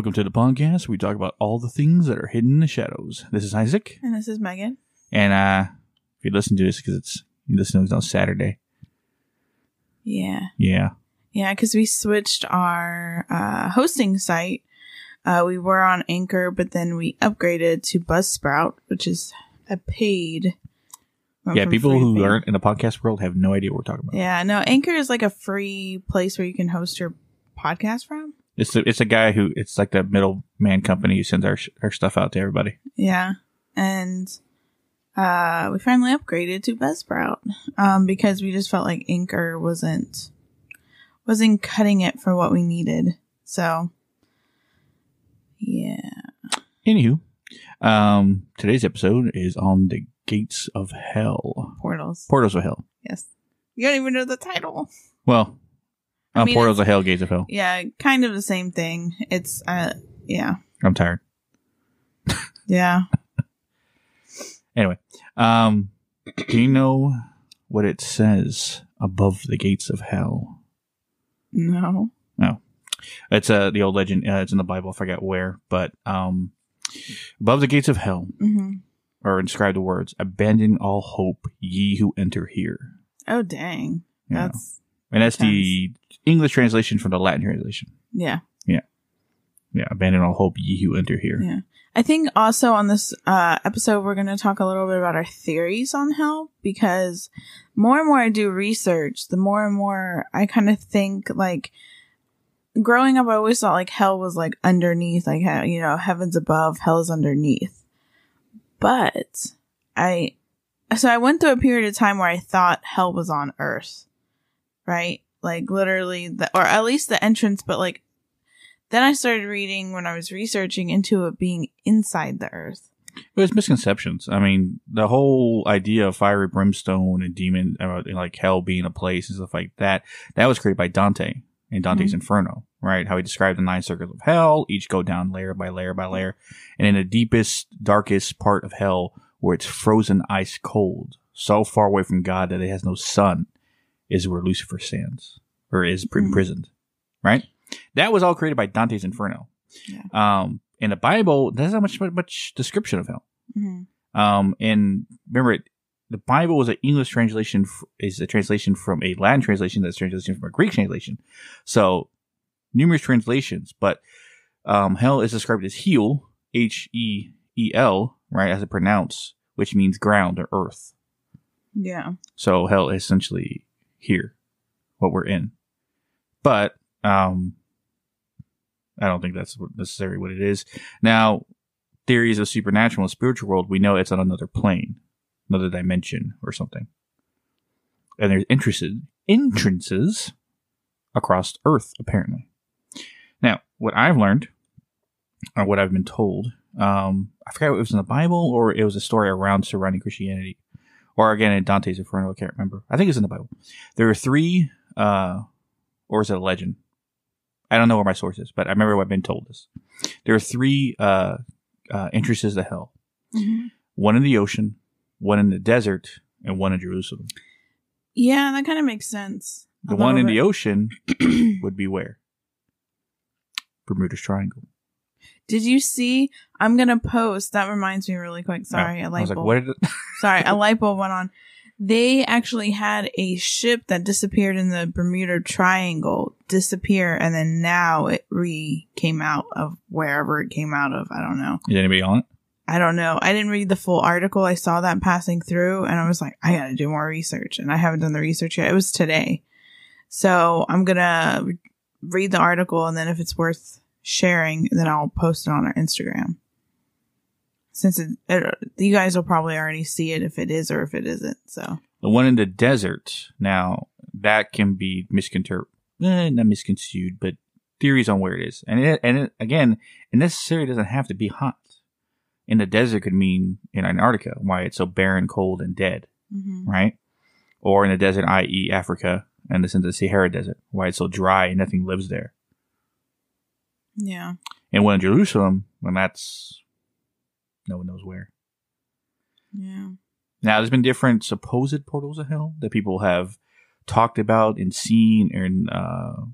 Welcome to the podcast. We talk about all the things that are hidden in the shadows. This is Isaac, And this is Megan. and uh, if you listen to this because it's you listen to it on Saturday, Yeah. yeah, Yeah, because we switched our uh, hosting site. Uh, we were on Anchor, but then we upgraded to Buzzsprout, which is a paid. went yeah. from People free who aren't in the podcast world have no idea what we're talking about. Yeah, no, Anchor is like a free place where you can host your podcast from. It's a, it's a guy who it's like the middleman company who sends our our stuff out to everybody. Yeah. And uh we finally upgraded to Buzzsprout. Um because we just felt like Anchor wasn't wasn't cutting it for what we needed. So yeah. Anywho, um, today's episode is on the gates of hell, Portals. portals of hell. yes. You don't even know the title. Well, I uh, mean, portals of hell, gates of hell. Yeah, kind of the same thing. It's uh yeah. I'm tired. Yeah. Anyway, um, do you know what it says above the gates of hell? No. No. It's uh, the old legend. Uh, it's in the Bible. I forget where, but um, above the gates of hell hmm are inscribed the words, "Abandon all hope, ye who enter here." Oh dang. You know? And that's the English translation from the Latin translation. yeah. Yeah, Yeah. abandon all hope, ye who enter here. Yeah. I think also on this uh, episode, we're going to talk a little bit about our theories on hell because more and more I do research, the more and more I kind of think like growing up, I always thought like hell was like underneath, like, you know, heaven's above, hell is underneath. But I, so I went through a period of time where I thought hell was on earth, right? Like literally, the, or at least the entrance, but like then I started reading when I was researching into it being inside the earth. It was misconceptions. I mean, the whole idea of fiery brimstone and demon, uh, and like hell being a place and stuff like that, that was created by Dante in Dante's Mhm. Inferno, right? How he described the nine circles of hell, each go down layer by layer by layer. And in the deepest, darkest part of hell, where it's frozen ice cold, so far away from God that it has no sun, is where Lucifer stands or is Mhm. imprisoned, right? That was all created by Dante's Inferno. Yeah. Um, in the Bible, there's not much much description of hell. Mm-hmm. Um, and remember, it, the Bible was an English translation, f- is a translation from a Latin translation that's translation from a Greek translation. So numerous translations, but um, hell is described as heel, H E E L, right, as it pronounced, which means ground or earth. Yeah. So hell essentially here, what we're in. But um, I don't think that's necessarily what it is. Now, theories of supernatural and spiritual world, we know it's on another plane, another dimension or something. And there's entrances, entrances across Earth, apparently. Now, what I've learned, or what I've been told, um, I forgot if it was in the Bible or it was a story around surrounding Christianity or again in Dante's Inferno. I can't remember. I think it's in the Bible. There are three, uh, or is it a legend? I don't know where my source is, but I remember what I've been told this. There are three uh, uh, entrances to hell: Mm-hmm. one in the ocean, one in the desert, and one in Jerusalem. Yeah, that kind of makes sense. The one in little the ocean would be where Bermuda's Triangle. Did you see? I'm gonna post. That reminds me really quick. Sorry, a I light was like, bulb. what did it? Sorry, a light bulb went on. They actually had a ship that disappeared in the Bermuda Triangle disappear, and then now it re came out of wherever it came out of. I don't know. Is anybody on it? I don't know. I didn't read the full article. I saw that passing through and I was like, I gotta do more research. And I haven't done the research yet. It was today. So I'm gonna read the article and then if it's worth sharing, then I'll post it on our Instagram. Since it, it, you guys will probably already see it if it is or if it isn't. So The one in the desert. Now that can be misconstrued, eh, not misconstrued, but theories on where it is. And it, and it, again, it necessarily doesn't have to be hot. In the desert could mean in Antarctica, why it's so barren, cold, and dead, mhm. right? Or in the desert, i.e., Africa, and this in the Sahara Desert, why it's so dry and nothing lives there. Yeah. And when in Jerusalem, when that's no one knows where. Yeah. Now, there's been different supposed portals of hell that people have talked about and seen, and uh,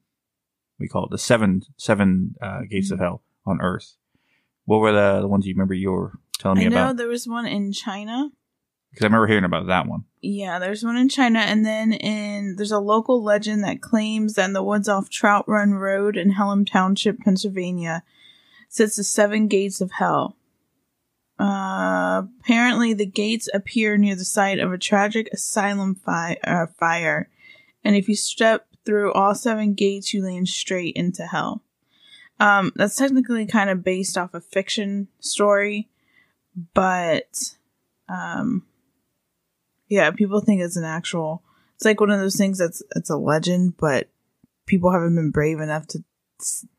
we call it the seven seven uh, gates of hell, on Earth. What were the, the ones you remember you were telling me I know about? there was one in China. Because I remember hearing about that one. Yeah, there's one in China, and then in there's a local legend that claims that in the woods off Trout Run Road in Hellam Township, Pennsylvania, sits the seven gates of hell. Uh, apparently, the gates appear near the site of a tragic asylum fi- uh, fire, and if you step through all seven gates, you land straight into hell. Um, that's technically kind of based off a fiction story, but um, yeah, people think it's an actual. It's like one of those things that's it's a legend, but people haven't been brave enough to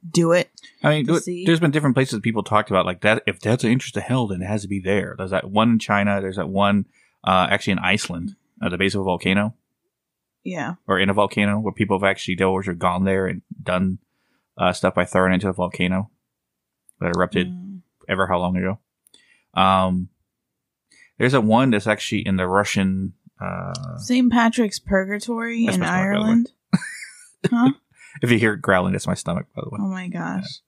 do it. I mean, there's been different places people talked about like that. If that's an interest to hell, then it has to be there. There's that one in China. There's that one uh, actually in Iceland at the base of a volcano Yeah, or in a volcano where people have actually divers or gone there and done uh, stuff by throwing into the volcano that erupted Mm. ever how long ago. Um, there's a one that's actually in the Russian. Uh, St. Patrick's Purgatory in stomach, by the way. Ireland. huh? if you hear it growling, it's my stomach, by the way. Oh my gosh.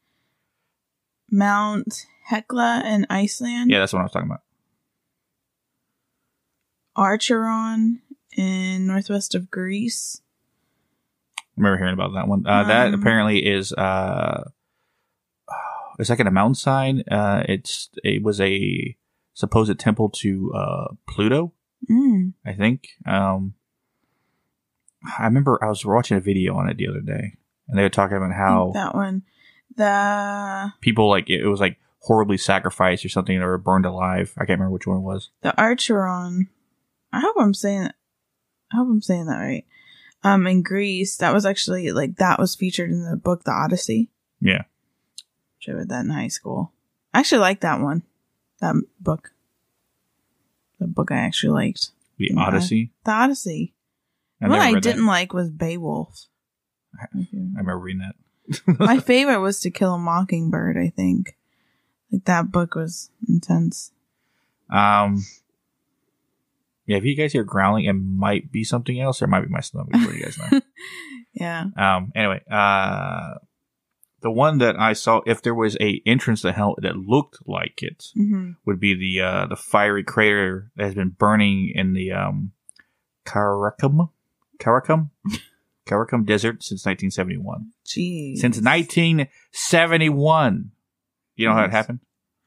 Mount Hecla in Iceland. Yeah, that's what I was talking about. Acheron in northwest of Greece. I remember hearing about that one. Uh, that Um, apparently is uh, it's like in a mountainside. Uh, it's it was a supposed temple to uh, Pluto, Mm. I think. Um, I remember I was watching a video on it the other day, and they were talking about how That one. The people like it, it was like horribly sacrificed or something, or burned alive. I can't remember which one it was. the Acheron. I hope I'm saying that. I hope I'm saying that right. Um, in Greece, that was actually like that was featured in the book The Odyssey. Yeah. Which I read that in high school. I actually like that one. That book. The book I actually liked. The Yeah. Odyssey. The Odyssey. I I didn't like was Beowulf. I remember reading that. My favorite was To Kill a Mockingbird, I think. Like that book was intense. Um, yeah, if you guys hear growling, it might be something else, or it might be my stomach. What do you guys know? Yeah. um, anyway, uh, the one that I saw, if there was a entrance to hell that looked like it, hmm would be the uh, the fiery crater that has been burning in the um, Karakum, Karakum, Karakum Desert since 1971. Jeez. Since 1971. You know how it happened?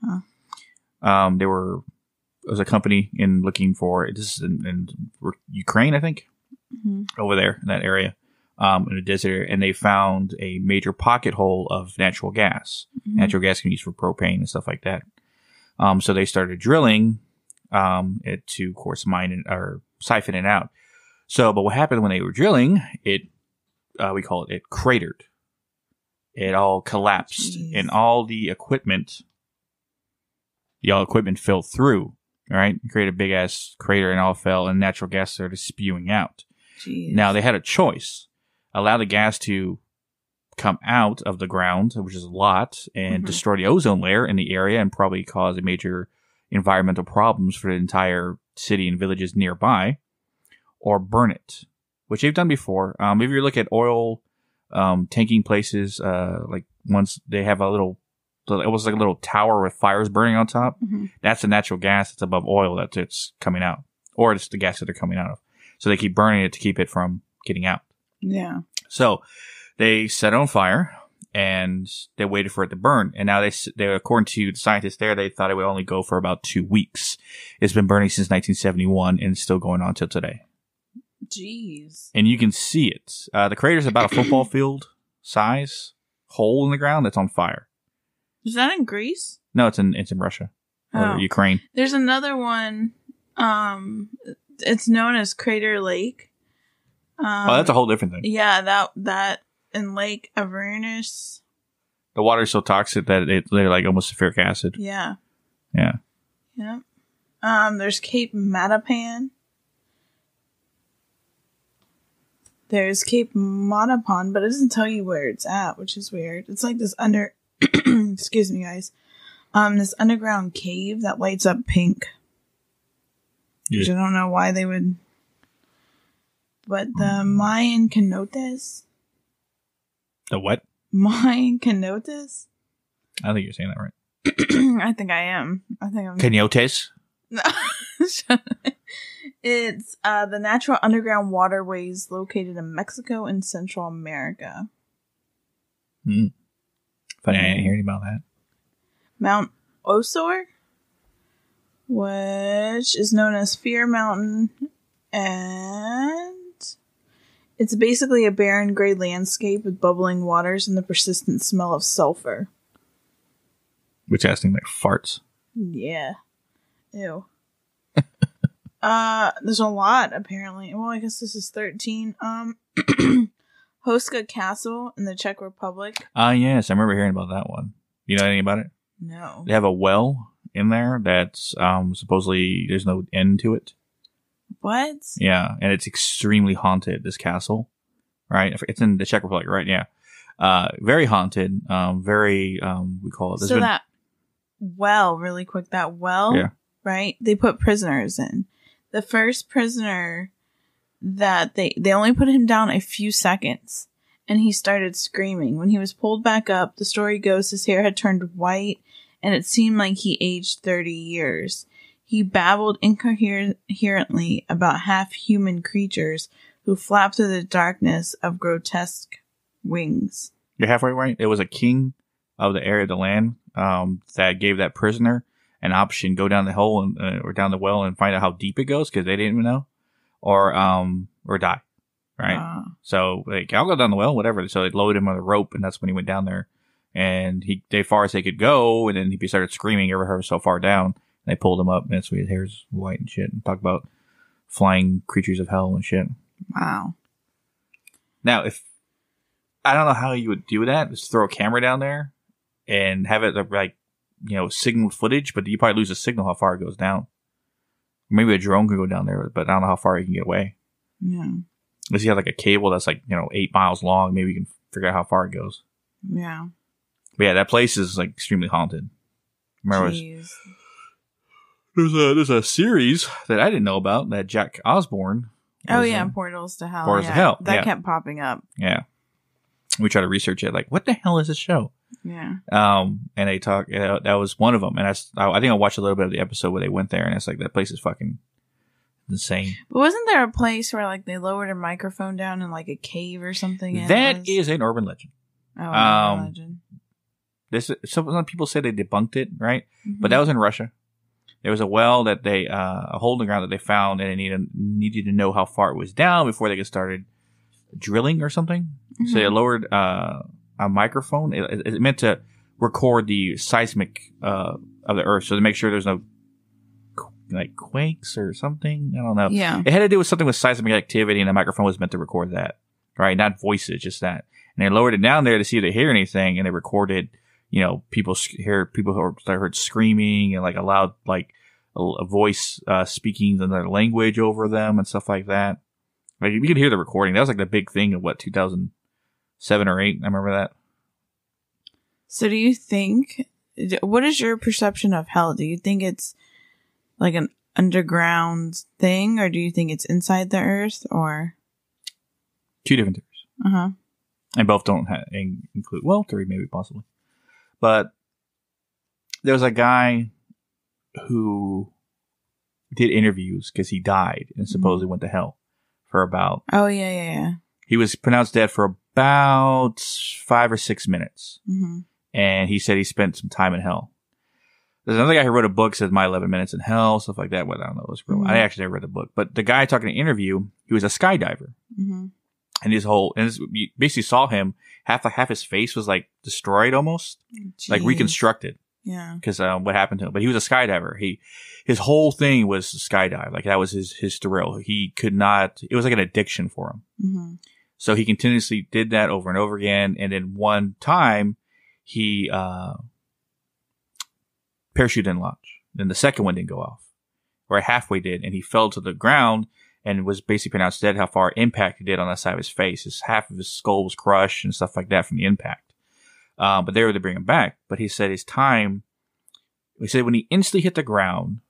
Huh. Um, there were was a company in looking for this is in, in Ukraine, I think, Mhm. over there in that area, um, in a desert, and they found a major pocket hole of natural gas. Mhm. Natural gas can be used for propane and stuff like that. Um, so they started drilling um, it to, of course, mine it or siphon it out. So, but what happened when they were drilling? It uh, we call it it cratered. It all collapsed, Jeez. and all the equipment, the all equipment fell through. All right, created a big ass crater, and all fell, and natural gas started spewing out. Jeez. Now they had a choice: allow the gas to come out of the ground, which is a lot, and Mhm. destroy the ozone layer in the area, and probably cause a major environmental problems for the entire city and villages nearby, or burn it, which they've done before. Um, if you look at oil um, tanking places, uh, like once they have a little, it was like a little tower with fires burning on top. Mhm. That's the natural gas that's above oil that it's coming out, or it's the gas that they're coming out of. So they keep burning it to keep it from getting out. Yeah. So they set it on fire and they waited for it to burn. And now they, they, according to the scientists there, they thought it would only go for about two weeks. It's been burning since 1971 and it's still going on till today. Jeez. And you can see it. Uh, the crater is about a football field size hole in the ground that's on fire. Is that in Greece? No, it's in, it's in Russia or Oh. Ukraine. There's another one. Um, it's known as Crater Lake. Um, oh, that's a whole different thing. yeah. That that in Lake Avernus. The water is so toxic that it, they're like almost sulfuric acid. Yeah. Yeah. Yeah. Um, there's Cape Matapan. There's Cape Matapan, but it doesn't tell you where it's at, which is weird. It's like this under, excuse me, guys. Um, this underground cave that lights up pink. Yeah. Which I don't know why they would. But the Mayan cenotes, The what? Mayan cenotes, I think you're saying that right. I think I am. I think I'm. Coyotes. No. it's uh, the natural underground waterways located in Mexico and Central America. Hmm. Funny, I didn't hear anything about that. Mount Osore, which is known as Fear Mountain, and it's basically a barren gray landscape with bubbling waters and the persistent smell of sulfur. Which has things like farts. Yeah. Ew. uh there's a lot apparently. Well, I guess this is 13. Um Houska Castle in the Czech Republic. Ah, yes, I remember hearing about that one. You know anything about it? No. They have a well in there that's um supposedly there's no end to it. What? Yeah, and it's extremely haunted. This castle, right? It's in the Czech Republic, right? Yeah, uh, very haunted. Um, very um, we call it. there's So been- that well, really quick, that well, Yeah. right? They put prisoners in. The first prisoner that they they only put him down a few seconds and he started screaming. When he was pulled back up, the story goes his hair had turned white and it seemed like he aged 30 years. He babbled incoherently about half human creatures who flapped through the darkness of grotesque wings. You're halfway right. It was a king of the area of the land um, that gave that prisoner an option: go down the hole and, uh, or down the well and find out how deep it goes because they didn't even know, or um, or die. Right. Ah. So like, I'll go down the well, whatever. So they loaded him on a rope, and that's when he went down there. And he, they far as they could go, and then he started screaming ever so far down. And they pulled him up, and that's why his hair's white and shit. And talk about flying creatures of hell and shit. wow. Now, if I don't know how you would do that, just throw a camera down there and have it like you know signal footage, but you probably lose the signal how far it goes down. Maybe a drone could go down there, but I don't know how far you can get away. Yeah. Unless you have like a cable that's like you know eight miles long, maybe you can figure out how far it goes. Yeah. But yeah, that place is like extremely haunted. Remember, was-. There's a there's a series that I didn't know about that Jack Osbourne. Oh yeah, uh, Portals to Hell. Portals to. Hell, That yeah. kept popping up. yeah. We try to research it, like what the hell is this show? Yeah. Um, and they talk. Uh, that was one of them, and I, I think I watched a little bit of the episode where they went there, and it's like that place is fucking insane. But wasn't there a place where like they lowered a microphone down in like a cave or something? That is an urban legend. oh, um, um, legend. This some, some people say they debunked it, right? Mm-hmm. But that was in Russia. There was a well that they, uh, a hole in the ground that they found, and they needed needed to know how far it was down before they could started drilling or something. So they Mhm. lowered uh, a microphone. It, it, it meant to record the seismic uh, of the Earth, so to make sure there's no like quakes or something. I don't know. yeah. It had to do with something with seismic activity, and the microphone was meant to record that, right? Not voices, just that. And they lowered it down there to see if they hear anything, and they recorded, you know, people hear people who are- heard screaming and like a loud like a, a voice uh, speaking another language over them and stuff like that. Like you could hear the recording. That was like the big thing of what 2007 or eight. I remember that. So do you think? What is your perception of hell? Do you think it's like an underground thing, or do you think it's inside the earth? Or Two different theories. uh huh. and both don't ha- include well three maybe possibly but there was a guy who did interviews because he died and supposedly went to hell for about Oh yeah, yeah, yeah. he was pronounced dead for about five or six minutes. Hmm and he said he spent some time in hell. There's another guy who wrote a book says my 11 minutes in hell stuff like that but i don't know. It was real. Mhm. i actually never read the book. But the guy talking in the interview he was a skydiver. Hmm and his whole and his, you basically saw him half half his face was like destroyed almost like reconstructed. Yeah. because um, what happened to him but he was a skydiver. He his whole thing was skydive. Like that was his his thrill. He could not it was like an addiction for him. Hmm so he continuously did that over and over again and then one time he uh parachute didn't launch. Then the second one didn't go off or halfway did and he fell to the ground and was basically pronounced dead how far impact he did on that side of his face. His half of his skull was crushed and stuff like that from the impact. Uh, but they were to bring him back. But he said his time he said when he instantly hit the ground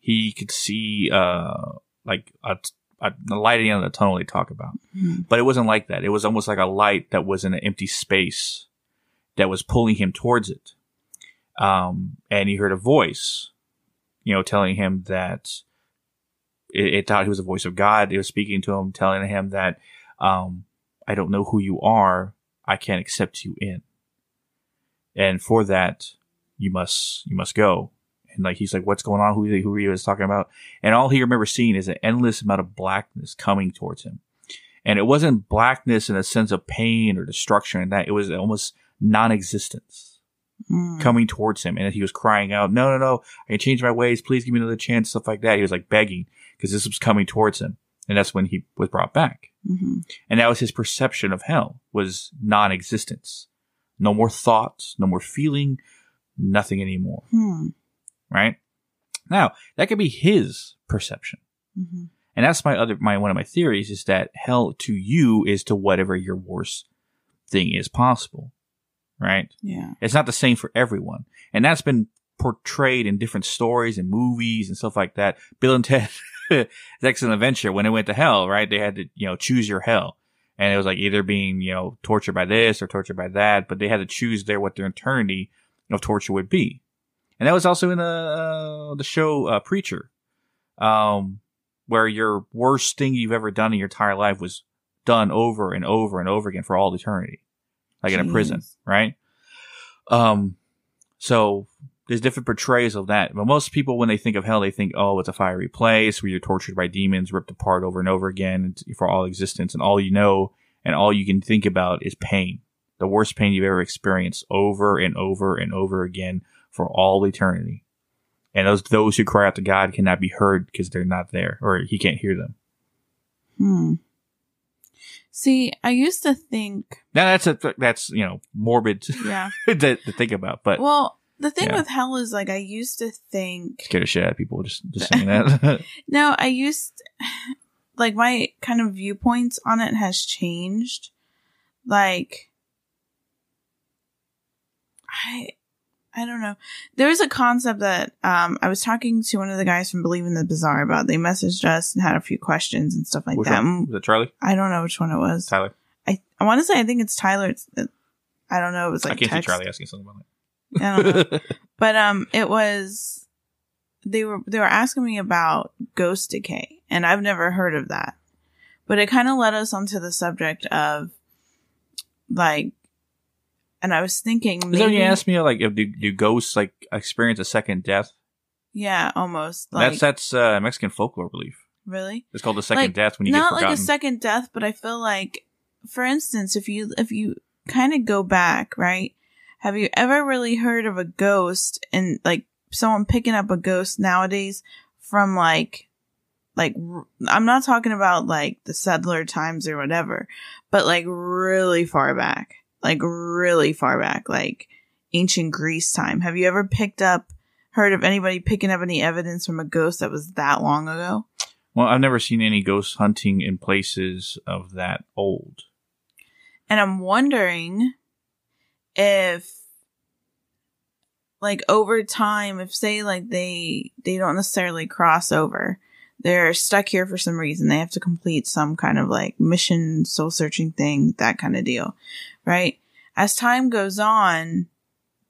he could see uh like a, a, a light at the end of the tunnel they talk about. Hmm but it wasn't like that. It was almost like a light that was in an empty space that was pulling him towards it. Um, and he heard a voice, you know, telling him that it, it thought he was the voice of God. It was speaking to him, telling him that, um, I don't know who you are. I can't accept you in. And for that, you must, you must go. And like, he's like, what's going on? Who, who are you? Is talking about? And all he remembers seeing is an endless amount of blackness coming towards him. And it wasn't blackness in a sense of pain or destruction and that it was almost non-existence Mm. coming towards him. And he was crying out, no, no, no, I can change my ways. Please give me another chance. Stuff like that. He was like begging because this was coming towards him. And that's when he was brought back. hmm And that was his perception of hell was non-existence. No more thoughts, no more feeling, nothing anymore. Hmm. Right? Now, that could be his perception. hmm And that's my other, my, one of my theories is that hell to you is to whatever your worst thing is possible. Right? Yeah. It's not the same for everyone. And that's been portrayed in different stories and movies and stuff like that. Bill and Ted, Excellent Adventure, when it went to hell, right? They had to, you know, choose your hell. And it was like either being, you know, tortured by this or tortured by that, but they had to choose there what their eternity of torture would be. And that was also in the, uh, the show, uh, Preacher, um, where your worst thing you've ever done in your entire life was done over and over and over again for all eternity. Like in a prison, right? Um, so there's different portrayals of that. But most people, when they think of hell, they think, oh, it's a fiery place where you're tortured by demons, ripped apart over and over again for all existence. And all you know and all you can think about is pain. The worst pain you've ever experienced over and over and over again for all eternity. And those, those who cry out to God cannot be heard because they're not there or he can't hear them. Hmm. See, I used to think, Now that's a, that's, you know, morbid to, yeah. to think about, but Well, the thing Yeah. with hell is like I used to think. scared the shit out of people just, just saying that. No, I used like my kind of viewpoints on it has changed. Like I I don't know. There was a concept that um I was talking to one of the guys from Believe in the Bizarre about. They messaged us and had a few questions and stuff like Which that. one? Was it Charlie? I don't know which one it was. Tyler? I I want to say I think it's Tyler. It's, it, I don't know. It was like I can't text. see Charlie asking something about I don't know. But um, it was they were they were asking me about ghost decay, and I've never heard of that. But it kind of led us onto the subject of like, and I was thinking, Is that when you asked me like if do, do ghosts like experience a second death? yeah, almost like that's that's uh, Mexican folklore belief. really It's called the second Like, death when you not like a second death, but I feel like, for instance, if you if you kind of go back, right? Have you ever really heard of a ghost and like someone picking up a ghost nowadays from like like I'm not talking about like the settler times or whatever, but like really far back, like really far back, like ancient Greece time. Have you ever picked up heard of anybody picking up any evidence from a ghost that was that long ago? well, I've never seen any ghost hunting in places of that old. And I'm wondering if like over time if say like they they don't necessarily cross over they're stuck here for some reason. They have to complete some kind of like mission soul searching thing that kind of deal right? As time goes on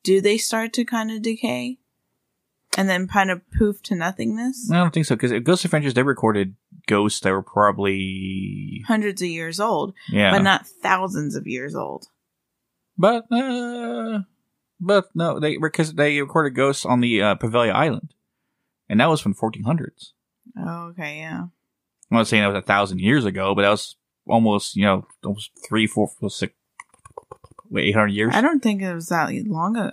do they start to kind of decay? And then kind of poof to nothingness? I don't think so because Ghost Adventures they recorded ghosts that were probably hundreds of years old yeah, but not thousands of years old. But uh, but no, they because they recorded ghosts on the uh, Poveglia Island, and that was from 1400s. Oh okay yeah I'm not saying that was a thousand years ago, but that was almost you know almost three, four, six, wait, 800 years, i don't think it was that long ago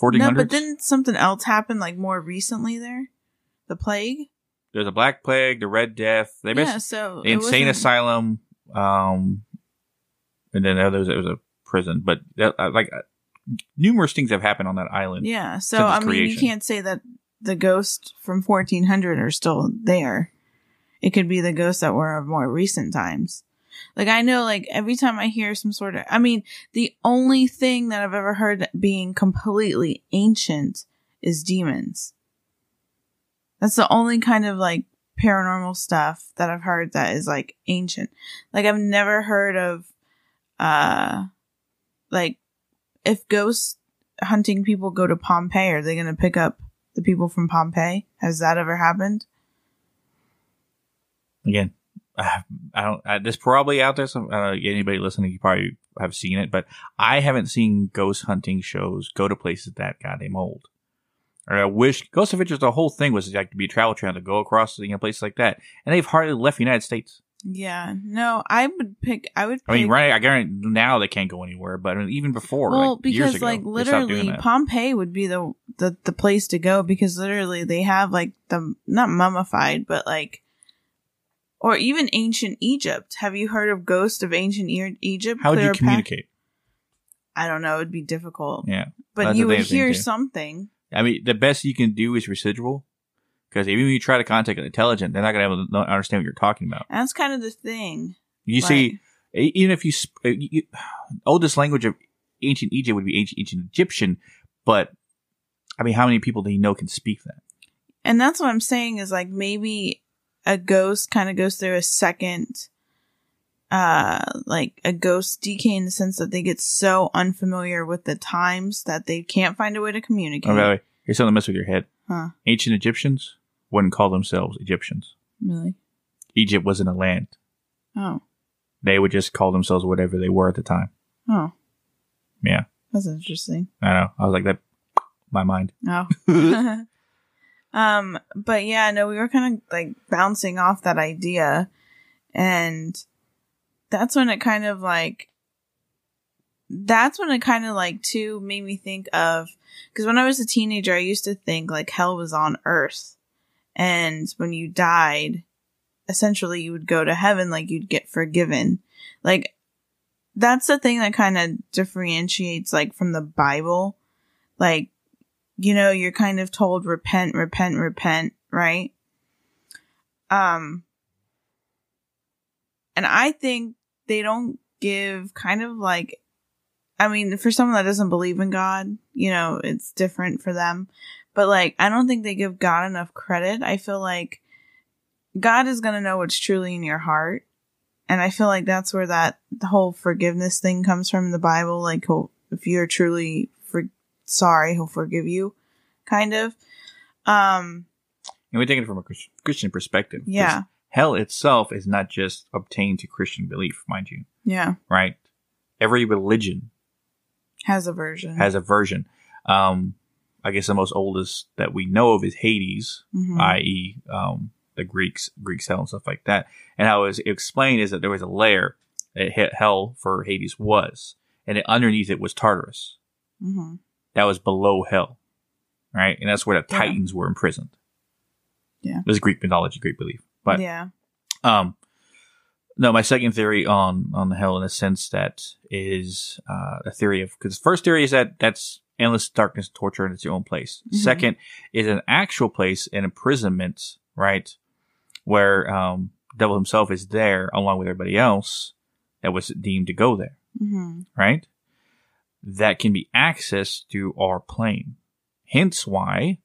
1400s. No, but didn't something else happen like more recently there? The plague? There's a Black Plague, the Red Death, they yeah, so the insane asylum, um, and then there was, there was a prison. But that, uh, like uh, numerous things have happened on that island. Yeah, so I mean, you can't say that the ghosts from 1400 are still there. It could be the ghosts that were of more recent times. Like I know, like every time I hear some sort of, I mean, the only thing that I've ever heard being completely ancient is demons. That's the only kind of like paranormal stuff that I've heard that is like ancient. Like I've never heard of, uh, like if ghosts hunting people go to Pompeii, are they going to pick up the people from Pompeii? Has that ever happened? Again, I I don't. I, there's probably out there some uh, anybody listening. You probably have seen it, but I haven't seen ghost hunting shows go to places that goddamn old. Or I wish Ghost Adventures. The whole thing was like to be a travel channel to go across you know places like that, and they've hardly left the United States. Yeah, no, I would pick. I would. Pick, I mean, right? I guarantee now they can't go anywhere, but even before, well, like, because ago, like literally. Pompeii would be the, the the place to go because literally they have like the not mummified, but like, or even ancient Egypt. Have you heard of Ghost of Ancient e- Egypt? How would you communicate? I don't know. It'd be difficult, Yeah, but you would hear something. I mean, the best you can do is residual, because even when you try to contact an intelligent, they're not going to be able to understand what you're talking about. That's kind of the thing. You Like, see, even if you, uh, you oldest language of ancient Egypt would be ancient, ancient Egyptian, but I mean, how many people do you know can speak that? and that's what I'm saying is like maybe a ghost kind of goes through a second uh like a ghost decay in the sense that they get so unfamiliar with the times that they can't find a way to communicate. Oh, by the way, here's something to mess with your head. Huh. Ancient Egyptians wouldn't call themselves Egyptians. Really? Egypt wasn't a land. Oh. They would just call themselves whatever they were at the time. Oh. Yeah, That's interesting. I know. I was like that. My mind. Oh. um, but yeah, no, we were kind of like bouncing off that idea. And that's when it kind of like, that's when it kind of like too made me think of, because when I was a teenager, I used to think like hell was on earth. And when you died, essentially you would go to heaven, like you'd get forgiven. Like, that's the thing that kind of differentiates like from the Bible. Like, you know, you're kind of told repent, repent, repent, right? Um, and I think they don't give kind of like, I mean, for someone that doesn't believe in God, you know, it's different for them. But like, I don't think they give God enough credit. I feel like God is going to know what's truly in your heart. And I feel like that's where that the whole forgiveness thing comes from in the Bible. Like, he'll, if you're truly for, sorry, he'll forgive you, kind of. Um, And we take it from a Christian perspective. Yeah. Hell itself is not just obtained to Christian belief, mind you, yeah, right? Every religion has a version. has a version. Um, I guess the most oldest that we know of is Hades, Mhm. i.e., um, the Greeks, Greek hell and stuff like that. And how it was explained is that there was a layer that hit hell for Hades was, and it, underneath it was Tartarus. Mhm. That was below hell, right? And that's where the Yeah. Titans were imprisoned. Yeah. This is Greek mythology, Greek belief. But yeah, um, no, my second theory on on the hell, in a sense, that is uh, a theory of because the first theory is that that's endless darkness, torture, and it's your own place. Mhm. Second is an actual place, an imprisonment, right, where um, devil himself is there along with everybody else that was deemed to go there, hmm right? That can be accessed through our plane. Hence, why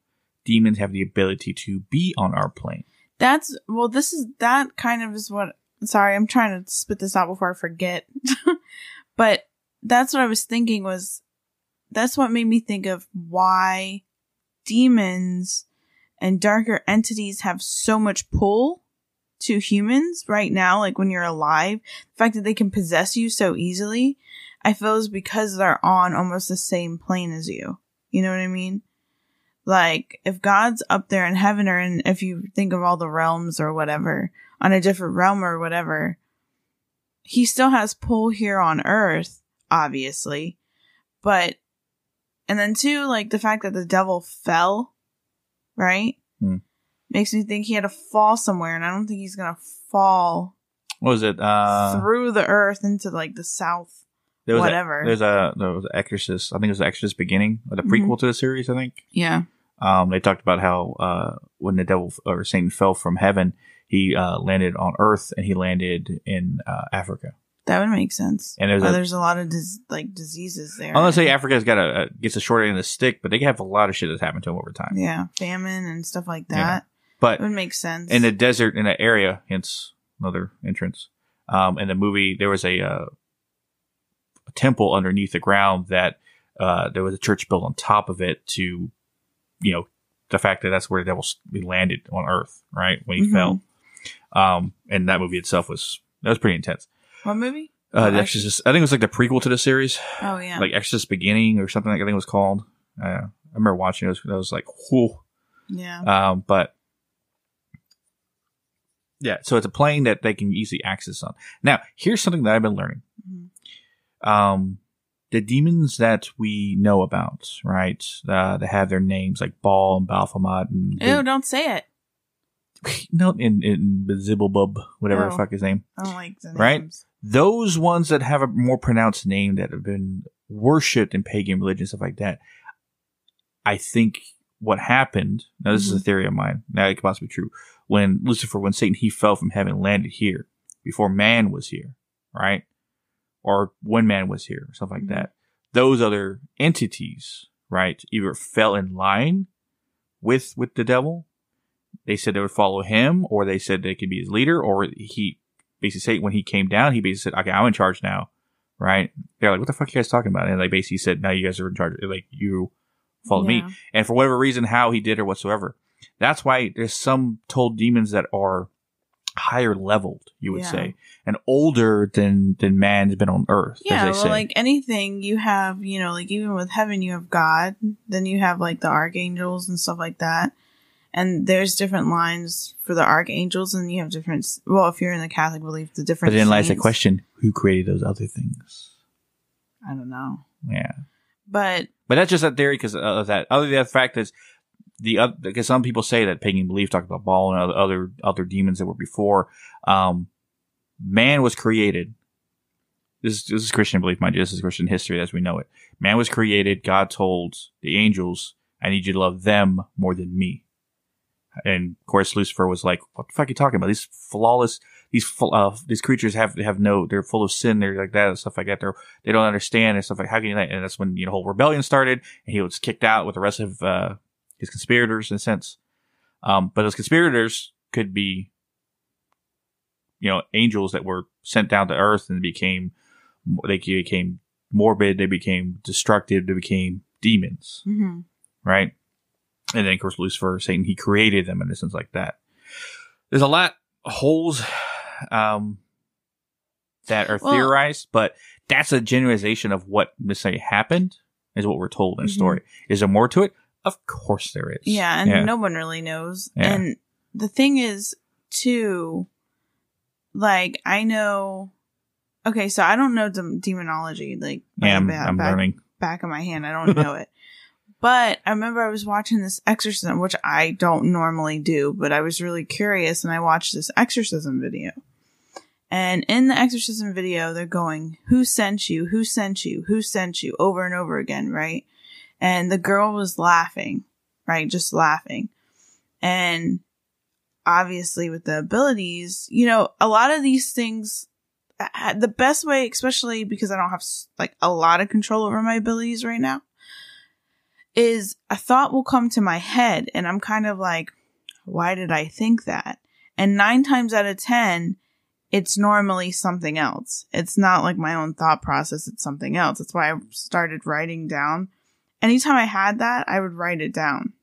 demons have the ability to be on our plane. that's well. This is that kind of is what. Sorry, I'm trying to spit this out before I forget. but that's what I was thinking was. That's what made me think of why demons and darker entities have so much pull to humans right now. Like when you're alive, the fact that they can possess you so easily, I feel is because they're on almost the same plane as you. You know what I mean? Like, if God's up there in heaven, or in, if you think of all the realms or whatever, on a different realm or whatever, he still has pull here on earth, obviously. But, and then two, like the fact that the devil fell, right? Hmm. Makes me think he had to fall somewhere, and I don't think he's gonna fall What was it? Uh, through the earth into like the south. There was Whatever. A, there's a there was an Exorcist. I think it was the Exorcist beginning, or the Mhm. prequel to the series. I think. Yeah. Um, they talked about how uh, when the devil or Satan fell from heaven, he uh, landed on Earth and he landed in uh, Africa. That would make sense. And there's Well, a- there's a lot of dis- like diseases there. I'm gonna say Africa's got a, a gets a short end of the stick, but they have a lot of shit that's happened to them over time. Yeah, famine and stuff like Yeah. that. But It would make sense. in the desert in that area, hence another entrance. Um, in the movie, there was a, uh, a temple underneath the ground that uh, there was a church built on top of it to, you know, the fact that that's where the devil landed on Earth, right when he Mhm. fell. Um, and that movie itself was that was pretty intense. What movie? Uh, the Exorcist. I think it was like the prequel to the series, Oh yeah. like Exorcist Beginning or something like I think it was called. Uh, I remember watching it. it was, I was like, whew. yeah. Um, but yeah, so it's a plane that they can easily access on. Now, here's something that I've been learning. Mhm. Um, the demons that we know about, right? Uh, they have their names like Baal and Baphomet and Ew, don't say it. no, in in Zibblebub, whatever the Oh. fuck his name. I don't like the names. Right? Those ones that have a more pronounced name that have been worshipped in pagan religion stuff like that. I think what happened. Now, this is a theory of mine. Now, it could possibly be true. When Lucifer, when Satan, he fell from heaven, landed here before man was here, right? Or when man was here, or something like Mhm. that. Those other entities, right, either fell in line with with the devil. They said they would follow him, or they said they could be his leader, or he basically said when he came down, he basically said, "Okay, I'm in charge now." Right? They're like, "What the fuck are you guys talking about?" And they basically said, "Now you guys are in charge. Like you follow me." And for whatever reason, how he did or whatsoever. That's why there's some told demons that are higher leveled, you would Yeah. say, and older than than man's been on earth. Yeah, as they well, say. like anything, you have, you know, like even with heaven, you have God, then you have like the archangels and stuff like that. And there's different lines for the archangels, and you have different, well, if you're in the Catholic belief, the different. but then lies the question: Who created those other things? I don't know. Yeah, But but that's just a theory because of that. Other than the fact is the other because some people say that pagan belief talked about Baal and other other, other demons that were before. Um, man was created. This is, this is Christian belief, mind you. This is Christian history as we know it. Man was created. God told the angels, "I need you to love them more than me." And of course, Lucifer was like, "What the fuck are you talking about? These flawless, these uh, these creatures have have no, they're full of sin. They're like that and stuff like that. They're they don't understand and stuff like how can you?" And that's when you know whole rebellion started, and he was kicked out with the rest of uh, his conspirators in a sense. Um, but those conspirators could be, you know, angels that were sent down to earth and became, they became morbid, they became destructive, they became demons, mhm. right? And then, of course, Lucifer, Satan, he created them in a sense like that. There's a lot of holes, um, that are Well- theorized, but that's a generalization of what necessarily happened, is what we're told in the Mhm. story. Is there more to it? Of course there is. yeah, and no one really knows. Yeah. And the thing is, too, like I know. Okay, so I don't know dem- demonology, like Yeah, I'm, back- I'm learning. back of my hand. I don't know it. But I remember I was watching this exorcism, which I don't normally do, but I was really curious and I watched this exorcism video. And in the exorcism video, they're going, Who sent you? Who sent you? Who sent you? over and over again, right? And the girl was laughing, right? Just laughing. And obviously, with the abilities, you know, a lot of these things, uh, the best way, especially because I don't have like a lot of control over my abilities right now, is a thought will come to my head and I'm kind of like, why did I think that? And nine times out of 10, it's normally something else. It's not like my own thought process. It's something else. That's why I started writing down. Anytime I had that, I would write it down.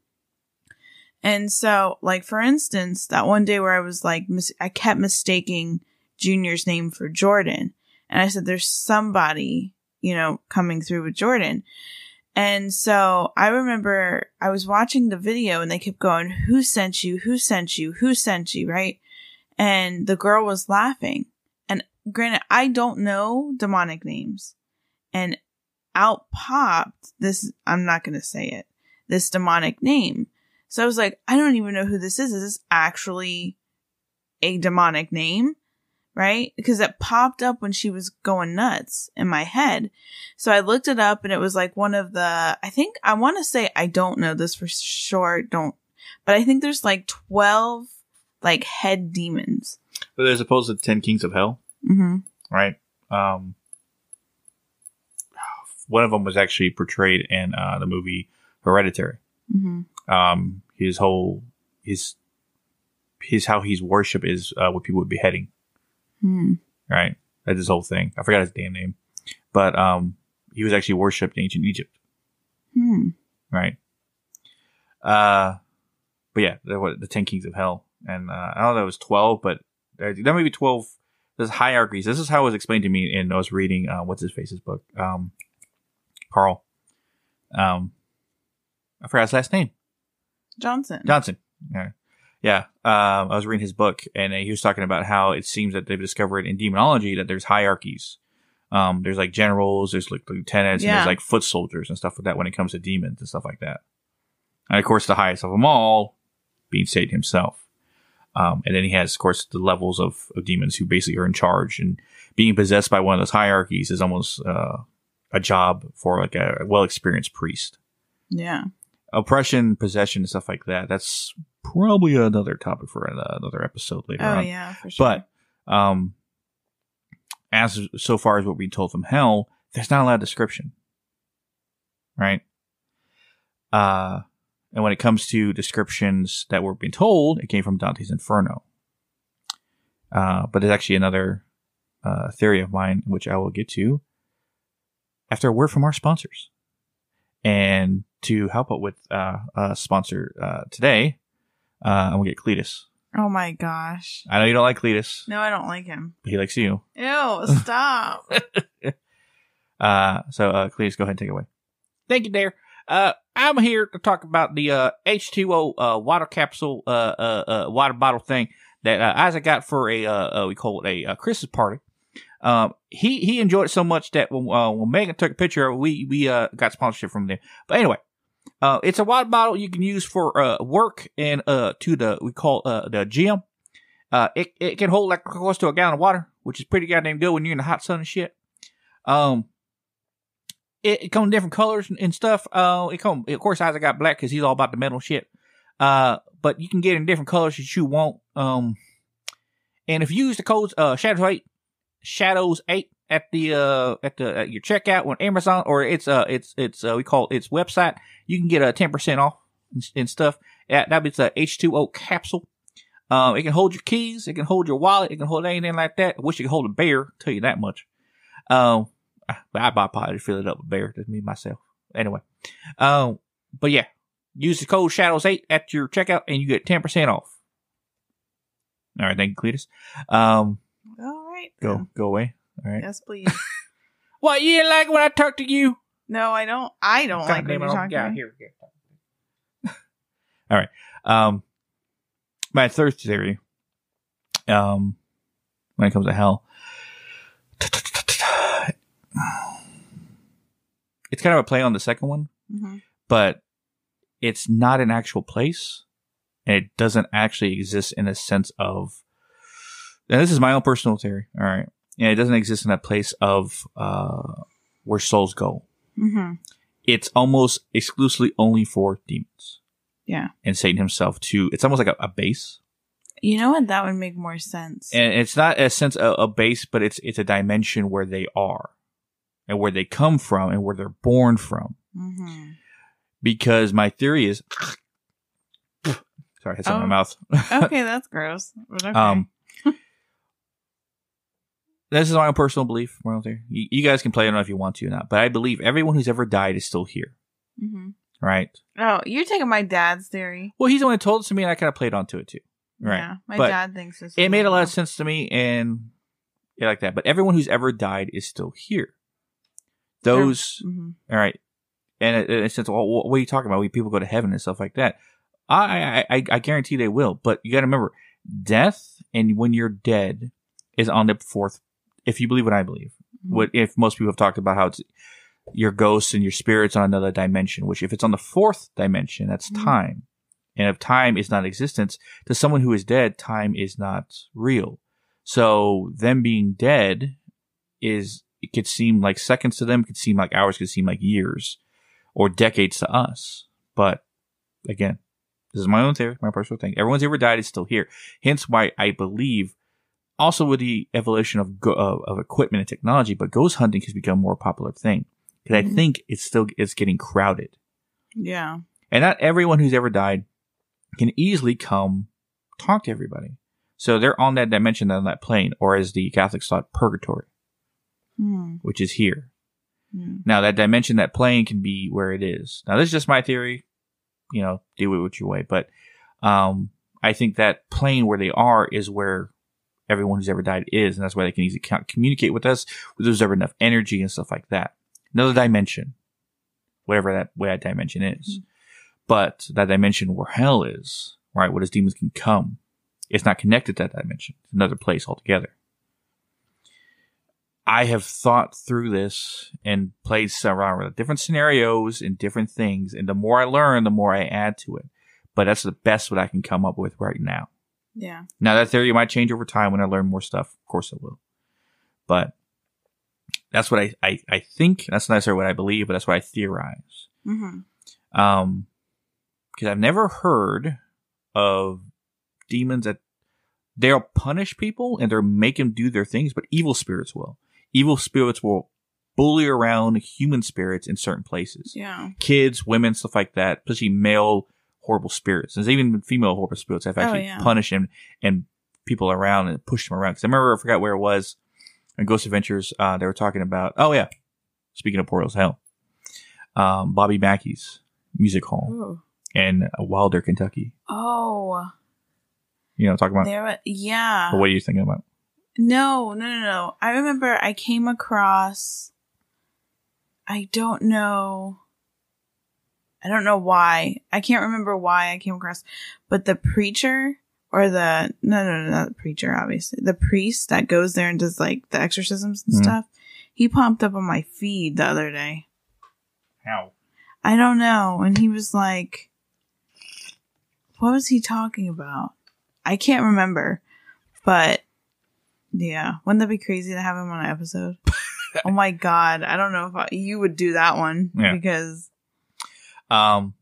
And so, like, for instance, that one day where I was like, mis- I kept mistaking Junior's name for Jordan. And I said, there's somebody, you know, coming through with Jordan. And so I remember I was watching the video and they kept going, Who sent you? Who sent you? Who sent you? Right. And the girl was laughing. And granted, I don't know demonic names. And out popped this, I'm not going to say it, this demonic name. So I was like, I don't even know who this is. Is this actually a demonic name? Right? Because it popped up when she was going nuts in my head. So I looked it up and it was like one of the, I think, I want to say, I don't know this for sure, don't, but I think there's like 12 like head demons. But as opposed to the Ten Kings of Hell, Mm-hmm. right? Um, one of them was actually portrayed in uh, the movie Hereditary. Mm-hmm. Um, his whole his his how he's worship is uh, with people would beheading, hmm right? That's his whole thing. I forgot his damn name, but um, he was actually worshipped in ancient Egypt. Hmm. right? Uh, but yeah, the, what, the Ten Kings of Hell, and uh, I don't know, it was twelve, but uh, that may be twelve. There's hierarchies. This is how it was explained to me, and I was reading uh, what's his face's book, um, Carl. Um, I forgot his last name. Johnson. Johnson. Yeah. Yeah. Um, I was reading his book and uh, he was talking about how it seems that they've discovered in demonology that there's hierarchies. Um, there's like generals, there's like lieutenants, and there's like foot soldiers and stuff like that when it comes to demons and stuff like that. And of course, the highest of them all being Satan himself. Um, and then he has, of course, the levels of, of demons who basically are in charge and being possessed by one of those hierarchies is almost, uh, a job for like a well experienced priest Yeah. oppression, possession, and stuff like that. That's probably another topic for an- another episode later Oh on. yeah, for sure. But um, as so far as what we told from hell, there's not a lot of description, right? Uh, and when it comes to descriptions that were being told, it came from Dante's Inferno. Uh, but there's actually another uh, theory of mine, which I will get to after a word from our sponsors. And to help out with uh, uh, sponsor uh, today, uh, I'm gonna get Cletus. oh my gosh. I know you don't like Cletus, No, I don't like him. but he likes you. Ew, stop. Uh, so uh, Cletus, go ahead and take it away. Thank you, Dare. Uh, I'm here to talk about the uh, H2O uh, water capsule, uh, uh, uh, water bottle thing that uh, Isaac got for a uh, uh, we call it a, uh Christmas party. Um, he he enjoyed it so much that when uh, when Megan took a picture, of it, we we uh got sponsorship from them. But anyway, uh, it's a water bottle you can use for uh work and uh to the we call uh the gym. Uh, it it can hold like close to a gallon of water, which is pretty goddamn good when you're in the hot sun and shit. Um, it, it comes in different colors and, and stuff. Uh, it come of course Isaac got black because he's all about the metal shit. Uh, but you can get in different colors that you want. Um, and if you use the codes uh shadows eight, shadows eight at the uh at the at your checkout on Amazon or it's uh it's it's uh we call it its website, you can get a ten percent off and, and stuff. Yeah, that it's a H two O capsule. Um, it can hold your keys, it can hold your wallet, it can hold anything like that. I wish it could hold a bear. Tell you that much. Um, but I buy probably fill it up with bear. That's me myself. Anyway, um, but yeah, use the code Shadows Eight at your checkout, and you get ten percent off. All right, thank you, Cletus. Um, All right. go go away. All right. Yes, please. What you didn't like when I talk to you? No, I don't. I don't like God when you're talking. forgot. to me. Here we go. All right. Um, my third theory. Um, when it comes to hell, it's kind of a play on the second one, Mhm. but it's not an actual place, and it doesn't actually exist in a sense of. And this is my own personal theory. All right, and it doesn't exist in that place of uh, where souls go Mhm. it's almost exclusively only for demons Yeah. and Satan himself too. It's almost like a, a base, You know what? That would make more sense. and it's not a sense a, a base, but it's it's a dimension where they are, and where they come from, and where they're born from. hmm Because my theory is, sorry, I had something in my Oh. mouth. Okay, that's gross. Okay. Um, this is my own personal belief. my own theory. You, you guys can play it on if you want to or not, but I believe everyone who's ever died is still here, hmm right? Oh, you're taking my dad's theory. Well, he's the one who told it to me, and I kind of played onto it too, right? Yeah, my But dad thinks this. it made a lot of sense to me and yeah, like that. But everyone who's ever died is still here. Those, Mhm. all right. And it, it says, well, what are you talking about? We people go to heaven and stuff like that. I, I, I, I guarantee they will. But you got to remember, death and when you're dead is on the fourth. If you believe what I believe, Mhm. what if most people have talked about how it's your ghosts and your spirits on another dimension. Which if it's on the fourth dimension, that's Mhm. time. And if time is not existence, to someone who is dead, time is not real. So them being dead is it could seem like seconds to them, could seem like hours, could seem like years or decades to us. But again, this is my own theory, my personal thing. Everyone's ever died is still here. Hence why I believe also with the evolution of go- of, of equipment and technology, but ghost hunting has become a more popular thing because I Mhm. think it's still it's getting crowded. Yeah. And not everyone who's ever died can easily come talk to everybody. So they're on that dimension, on that plane, or as the Catholics thought, purgatory, Hmm. which is here. Mm. Now that dimension, that plane can be where it is. Now this is just my theory. You know, do it with your way, but um, I think that plane where they are is where everyone who's ever died is, and that's why they can easily communicate with us. There's ever enough energy and stuff like that. Another dimension, whatever that way that dimension is, mm-hmm. but that dimension where hell is, right, where those demons can come, it's not connected to that dimension. It's another place altogether. I have thought through this and played around with different scenarios and different things. And the more I learn, the more I add to it. But that's the best what I can come up with right now. Yeah. Now that theory might change over time when I learn more stuff. Of course it will. But that's what I, I, I think. That's not necessarily what I believe, but that's what I theorize. Mm-hmm. Um, cause I've never heard of demons that they'll punish people and they'll make them do their things, but evil spirits will. Evil spirits will bully around human spirits in certain places. Yeah. Kids, women, stuff like that, especially male horrible spirits. There's even female horrible spirits have Oh, actually yeah. punished him and people around and pushed them around. Cause I remember, I forgot where it was in Ghost Adventures, uh, they were talking about, oh yeah, speaking of portals, hell, um, Bobby Mackey's music hall Ooh. in Wilder, Kentucky. Oh, You know, talking about, there. Yeah. but what are you thinking about? No, no, no, no. I remember I came across. I don't know. I don't know why. I can't remember why I came across, but the preacher or the no, no, no, not the preacher. Obviously, the priest that goes there and does like the exorcisms and Mhm. stuff. He popped up on my feed the other day. How? I don't know, and he was like, "What was he talking about?" I can't remember, but yeah, wouldn't that be crazy to have him on an episode? oh my god, I don't know if I, you would do that one Yeah. because Um,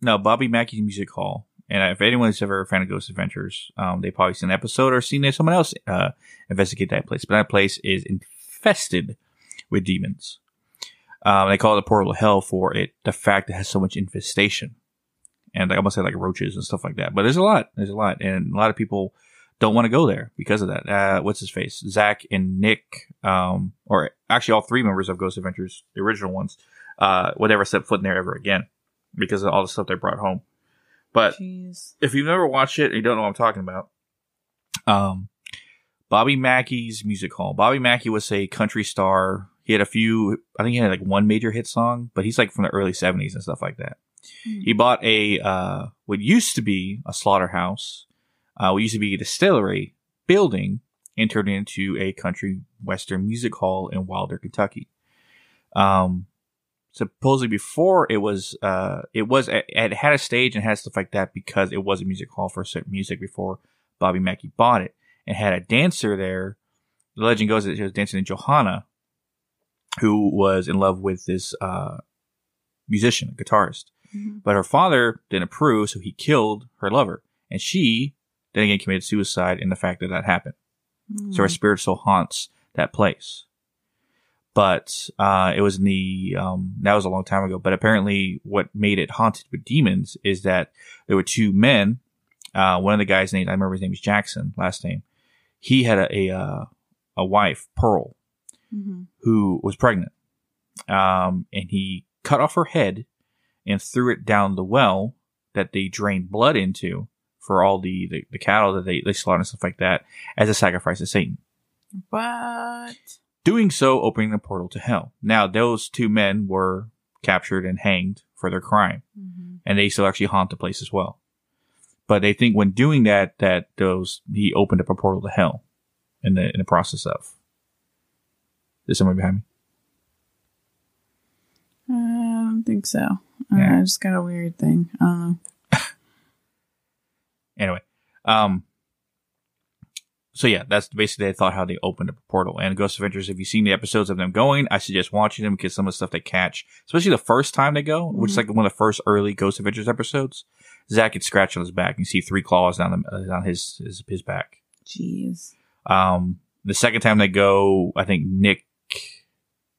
no, Bobby Mackey's Music Hall. And if anyone anyone's ever a fan of Ghost Adventures, um, they probably seen an episode or seen someone else uh, investigate that place. But that place is infested with demons. Um, they call it the portal of hell for it, the fact it has so much infestation. And I almost say like roaches and stuff like that. But there's a lot. There's a lot. And a lot of people don't want to go there because of that. Uh, what's his face? Zach and Nick, um, or actually all three members of Ghost Adventures, the original ones, uh, would never set foot in there ever again because of all the stuff they brought home. But jeez, if you've never watched it and you don't know what I'm talking about, um, Bobby Mackey's Music Hall. Bobby Mackey was a country star. He had a few, I think he had like one major hit song, but he's like from the early 70s and stuff like that. Hmm. He bought a, uh, what used to be a slaughterhouse, uh, what used to be a distillery building and turned it into a country western music hall in Wilder, Kentucky. Um, supposedly before it was uh it was it had a stage and had stuff like that because it was a music hall for certain music before Bobby Mackey bought it and had a dancer there. The legend goes that she was dancing in Johanna, who was in love with this uh musician, guitarist. Mhm. But her father didn't approve, so he killed her lover, and she then again committed suicide in the fact that that happened. So her Mhm. spirit still haunts that place. But uh, it was in the um, that was a long time ago. But apparently, what made it haunted with demons is that there were two men. Uh, one of the guys' names I remember his name is Jackson, last name. He had a a, uh, a wife, Pearl, Mhm. who was pregnant, um, and he cut off her head and threw it down the well that they drained blood into for all the, the, the cattle that they, they slaughtered and stuff like that as a sacrifice to Satan. What? Doing so, opening the portal to hell. Now, those two men were captured and hanged for their crime, Mhm. and they still actually haunt the place as well. But they think when doing that, that those he opened up a portal to hell in the in the process of. Is someone behind me? I don't think so. Uh, Yeah. I just got a weird thing. I don't know. Anyway, um, so yeah, that's basically they thought how they opened up a portal. And Ghost Adventures, if you've seen the episodes of them going, I suggest watching them because some of the stuff they catch, especially the first time they go, which is Mhm. like one of the first early Ghost Adventures episodes. Zach gets scratched on his back. And you see three claws down the, uh, down his, his his back. Jeez. Um, the second time they go, I think Nick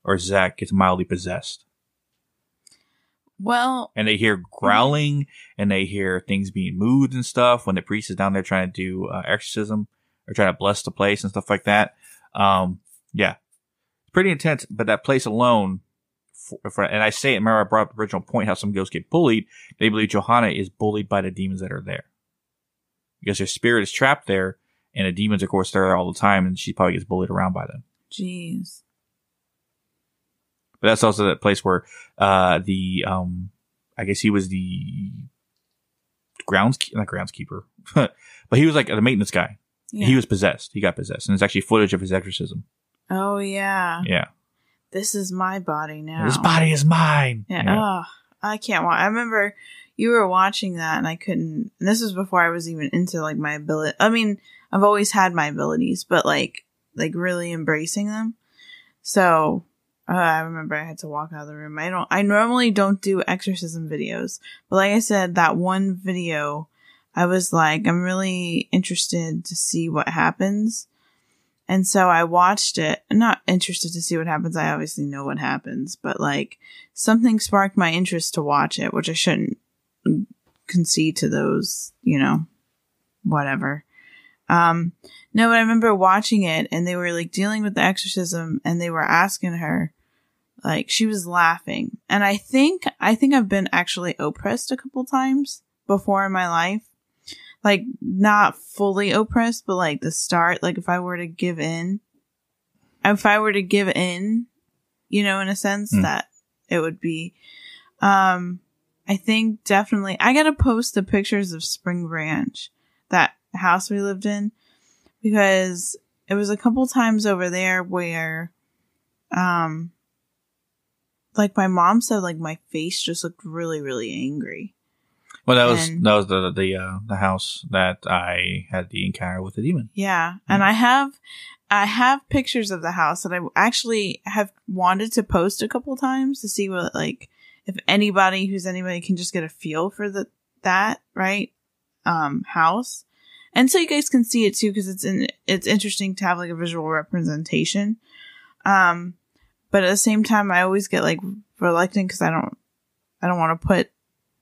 or Zach gets mildly possessed, Well, and they hear growling and they hear things being moved and stuff when the priest is down there trying to do uh, exorcism or trying to bless the place and stuff like that. Um, yeah, it's pretty intense. But that place alone, for, for, and I say it, remember I brought up the original point how some ghosts get bullied. They believe Johanna is bullied by the demons that are there. Because her spirit is trapped there, and the demons, of course, they're there all the time, and she probably gets bullied around by them. Jeez. But that's also that place where uh the um I guess he was the grounds not groundskeeper, but he was like the maintenance guy. Yeah. He was possessed. He got possessed, and there's actually footage of his exorcism. oh yeah. Yeah, This is my body now. this body is mine. Yeah. Yeah. Oh, I can't watch. I remember you were watching that, and I couldn't. And this was before I was even into like my ability. I mean, I've always had my abilities, but like like really embracing them. So uh, I remember I had to walk out of the room. I don't. I normally don't do exorcism videos, but like I said, that one video, I was like, I'm really interested to see what happens. And so I watched it. I'm not interested to see what happens. I obviously know what happens, but like something sparked my interest to watch it, which I shouldn't concede to those, you know, whatever. Um, no, but I remember watching it and they were like dealing with the exorcism and they were asking her, like, she was laughing. And I think, I think I've been actually oppressed a couple times before in my life. Like, not fully oppressed, but like the start, like if I were to give in, if I were to give in, you know, in a sense Hmm. that it would be, um, I think definitely, I gotta post the pictures of Spring Branch, that house we lived in, because it was a couple times over there where, um, like my mom said, like my face just looked really, really angry. Well, that was And- that was the the uh, the house that I had the encounter with the demon. Yeah. And I have I have pictures of the house that I actually have wanted to post a couple times to see what like if anybody who's anybody can just get a feel for the that, right? Um house. And so you guys can see it too cuz it's in it's interesting to have like a visual representation. Um but at the same time I always get like reluctant cuz I don't I don't want to put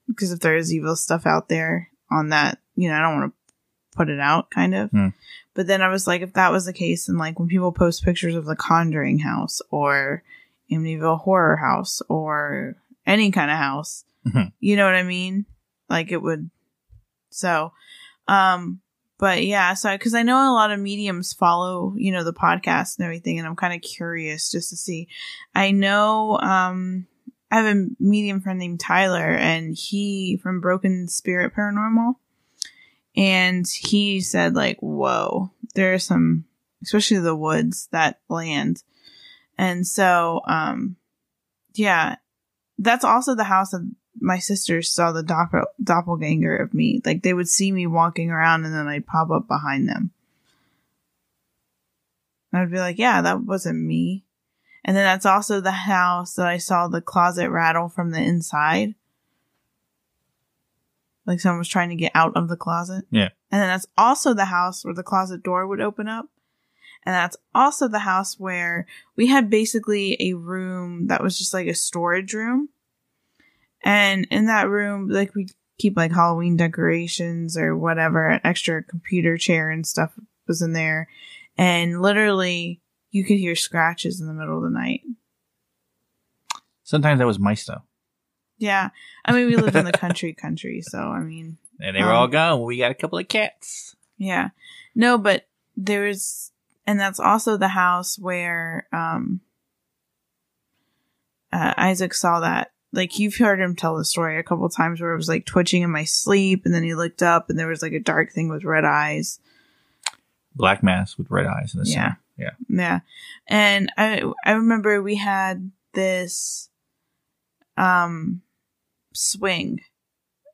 because if there is evil stuff out there on that, you know, I don't want to put it out kind of. Hmm. But then I was like, if that was the case, and like when people post pictures of the Conjuring house or Amityville Horror House or any kind of house, Mhm. you know what I mean? Like it would. So, um, but yeah, so because I know a lot of mediums follow, you know, the podcast and everything, and I'm kind of curious just to see. I know, um, I have a medium friend named Tyler, and he from Broken Spirit Paranormal, and he said like, "Whoa, there are some, especially the woods that land," and so, um, yeah, that's also the house that my sisters saw the doppel- doppelganger of me. Like they would see me walking around, and then I'd pop up behind them. I'd be like, "Yeah, that wasn't me." And then that's also the house that I saw the closet rattle from the inside. Like someone was trying to get out of the closet. Yeah. And then that's also the house where the closet door would open up. And that's also the house where we had basically a room that was just like a storage room. And in that room, like we keep like Halloween decorations or whatever, an extra computer chair and stuff was in there. And literally you could hear scratches in the middle of the night. Sometimes that was mice though, Yeah. I mean, we lived in the country country. So, I mean, and they were Um, all gone. We got a couple of cats. Yeah. No, but there's, and that's also the house where, um, uh, Isaac saw that. Like, you've heard him tell the story a couple times where it was like twitching in my sleep, and then he looked up and there was like a dark thing with red eyes. Black mass with red eyes in the Yeah. center. Yeah. Yeah. And I, I remember we had this, um, swing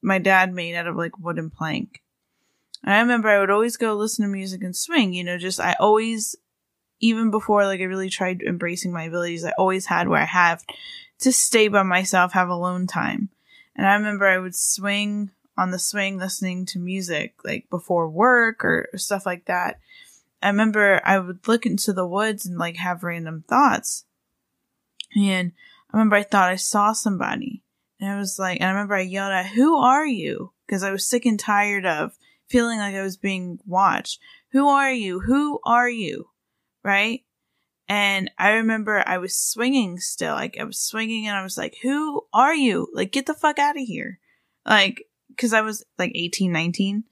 my dad made out of like wooden plank. And I remember I would always go listen to music and swing, you know, just I always even before like I really tried embracing my abilities, I always had where I have to stay by myself, have alone time. And I remember I would swing on the swing listening to music like before work or stuff like that. I remember I would look into the woods and like have random thoughts. And I remember I thought I saw somebody. And I was like, and I remember I yelled out, Who are you? Because I was sick and tired of feeling like I was being watched. Who are you? Who are you? Right? And I remember I was swinging still. Like I was swinging and I was like, who are you? Like, get the fuck out of here. Like, cause I was like 18, 19.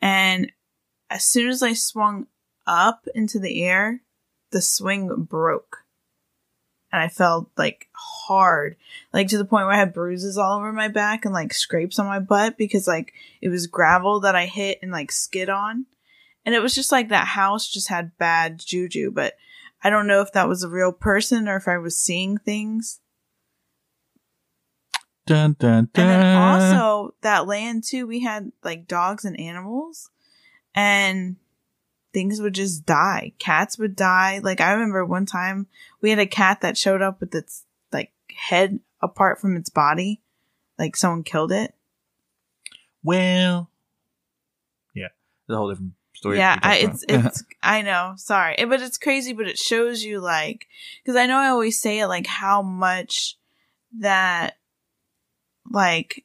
And as soon as I swung up into the air, the swing broke. And I felt like hard, like to the point where I had bruises all over my back and like scrapes on my butt because like it was gravel that I hit and like skid on. And it was just like that house just had bad juju, but I don't know if that was a real person or if I was seeing things. Dun, dun, dun. And then also that land too, we had like dogs and animals and things would just die. Cats would die. Like I remember one time we had a cat that showed up with its like head apart from its body. Like someone killed it. well, yeah, it's a whole different story. yeah, I, it's it's I know. Sorry, It- but it's crazy. But it shows you like because I know I always say it like how much that like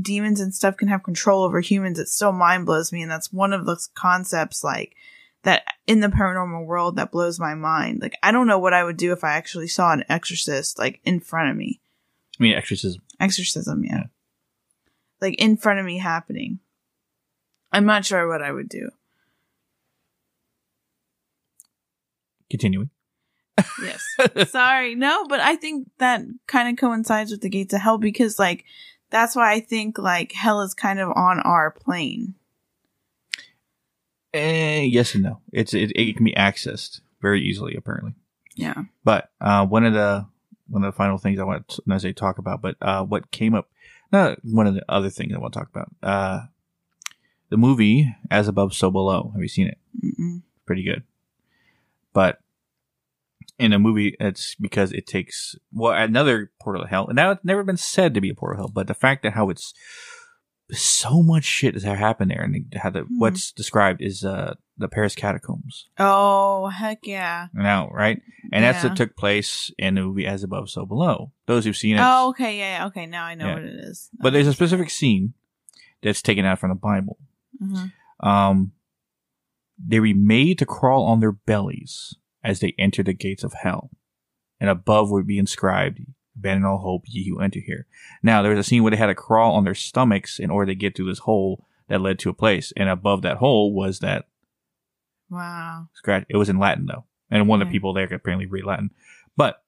demons and stuff can have control over humans. It still mind blows me, and that's one of those concepts like that in the paranormal world that blows my mind. Like I don't know what I would do if I actually saw an exorcist like in front of me. I mean, exorcism. Exorcism, yeah. Yeah. Like in front of me happening. I'm not sure what I would do. Continuing. Yes. Sorry. No, but I think that kind of coincides with the gates of hell because like that's why I think like hell is kind of on our plane. Eh, yes and no. It's it, it can be accessed very easily, apparently. Yeah. But uh, one of the one of the final things I want to necessarily talk about, but uh, what came up, not one of the other things I want to talk about. Uh, the movie As Above, So Below. Have you seen it? Mm-mm. Pretty good. But in a movie, it's because it takes well another portal to hell, and now it's never been said to be a portal to hell, but the fact that how it's so much shit has happened there, and how the Hmm. what's described is uh the Paris catacombs Oh, heck yeah. now, right? And that's what took place in the movie As Above, So Below. Those who've seen it, Oh, okay. Yeah, yeah. Okay. Now I know Yeah. what it is. but there's a specific scene that's taken out from the Bible. Mhm. Um, they were made to crawl on their bellies as they enter the gates of hell, and above would be inscribed, "Abandon all hope, ye who enter here." Now, there was a scene where they had to crawl on their stomachs in order to get through this hole that led to a place, and above that hole was that Wow. scratch. It was in Latin though, and one of the people there could apparently read Latin. But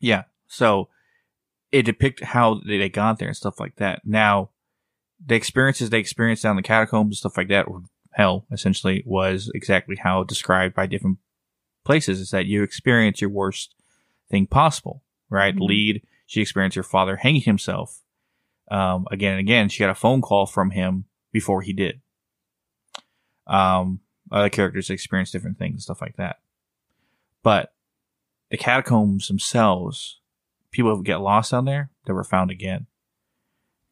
yeah, so it depicted how they, they got there and stuff like that. Now, the experiences they experienced down the catacombs and stuff like that, or hell, essentially, was exactly how described by different places. Is that you experience your worst thing possible, right? Mhm. Lead, she experienced her father hanging himself. Um, again and again, she got a phone call from him before he did. Um, other characters experience different things and stuff like that. But the catacombs themselves, people get lost down there, they were found again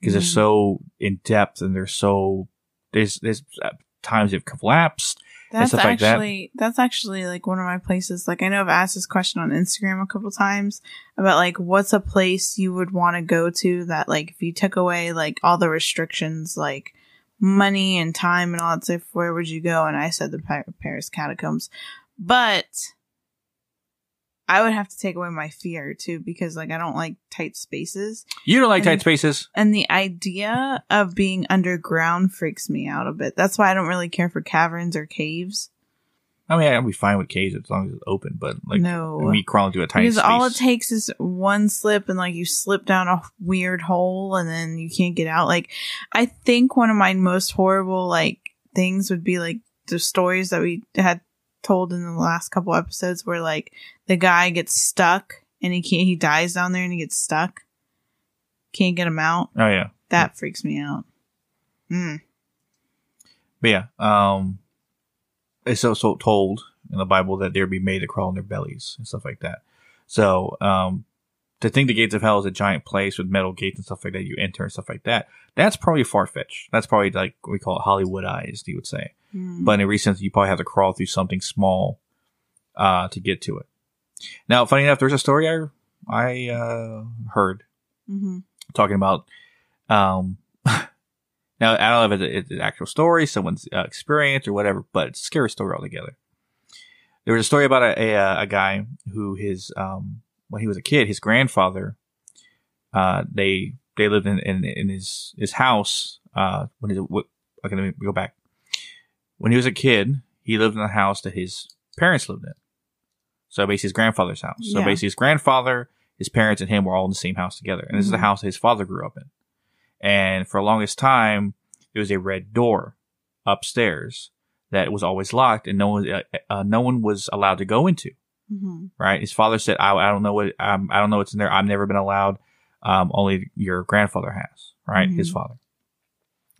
because they're Mhm. so in depth and they're so there's there's uh, times they've collapsed. That's stuff like that. actually that's actually like one of my places. Like I know I've asked this question on Instagram a couple times about like what's a place you would want to go to that like if you took away like all the restrictions like money and time and all that stuff, where would you go? And I said the Paris catacombs, but I would have to take away my fear too because like I don't like tight spaces. You don't like tight spaces. And the idea of being underground freaks me out a bit. That's why I don't really care for caverns or caves. I mean, I'll be fine with caves as long as it's open, but like no. me crawling through a tiny because space. all it takes is one slip and like you slip down a weird hole and then you can't get out. Like I think one of my most horrible like things would be like the stories that we had told in the last couple episodes where like the guy gets stuck and he can't he dies down there and he gets stuck. Can't get him out. oh yeah, That freaks me out. Mm. but yeah. Um, it's also told in the Bible that they'll be made to crawl on their bellies and stuff like that. So, um, to think the gates of hell is a giant place with metal gates and stuff like that you enter and stuff like that, that's probably far fetched. That's probably like what we call it Hollywoodized, you would say. Mm. But in recent, you probably have to crawl through something small uh, to get to it. Now, funny enough, there's a story I I uh, heard hmm talking about. Um, now I don't know if it's, an actual story, someone's uh, experience or whatever, but it's a scary story altogether. there was a story about a, a, a guy who his um when he was a kid, his grandfather, uh, they they lived in in, in his his house. Uh, when he what, okay, let me go back. When he was a kid, he lived in the house that his parents lived in. So basically, his grandfather's house. So Yeah. basically, his grandfather, his parents, and him were all in the same house together. And this is the Mhm. house that his father grew up in. And for the longest time, there was a red door upstairs that was always locked, and no one uh, uh, no one was allowed to go into hmm right? His father said, "I, I don't know what um, I don't know what's in there. I've never been allowed. Um, only your grandfather has, right? His Mhm. father."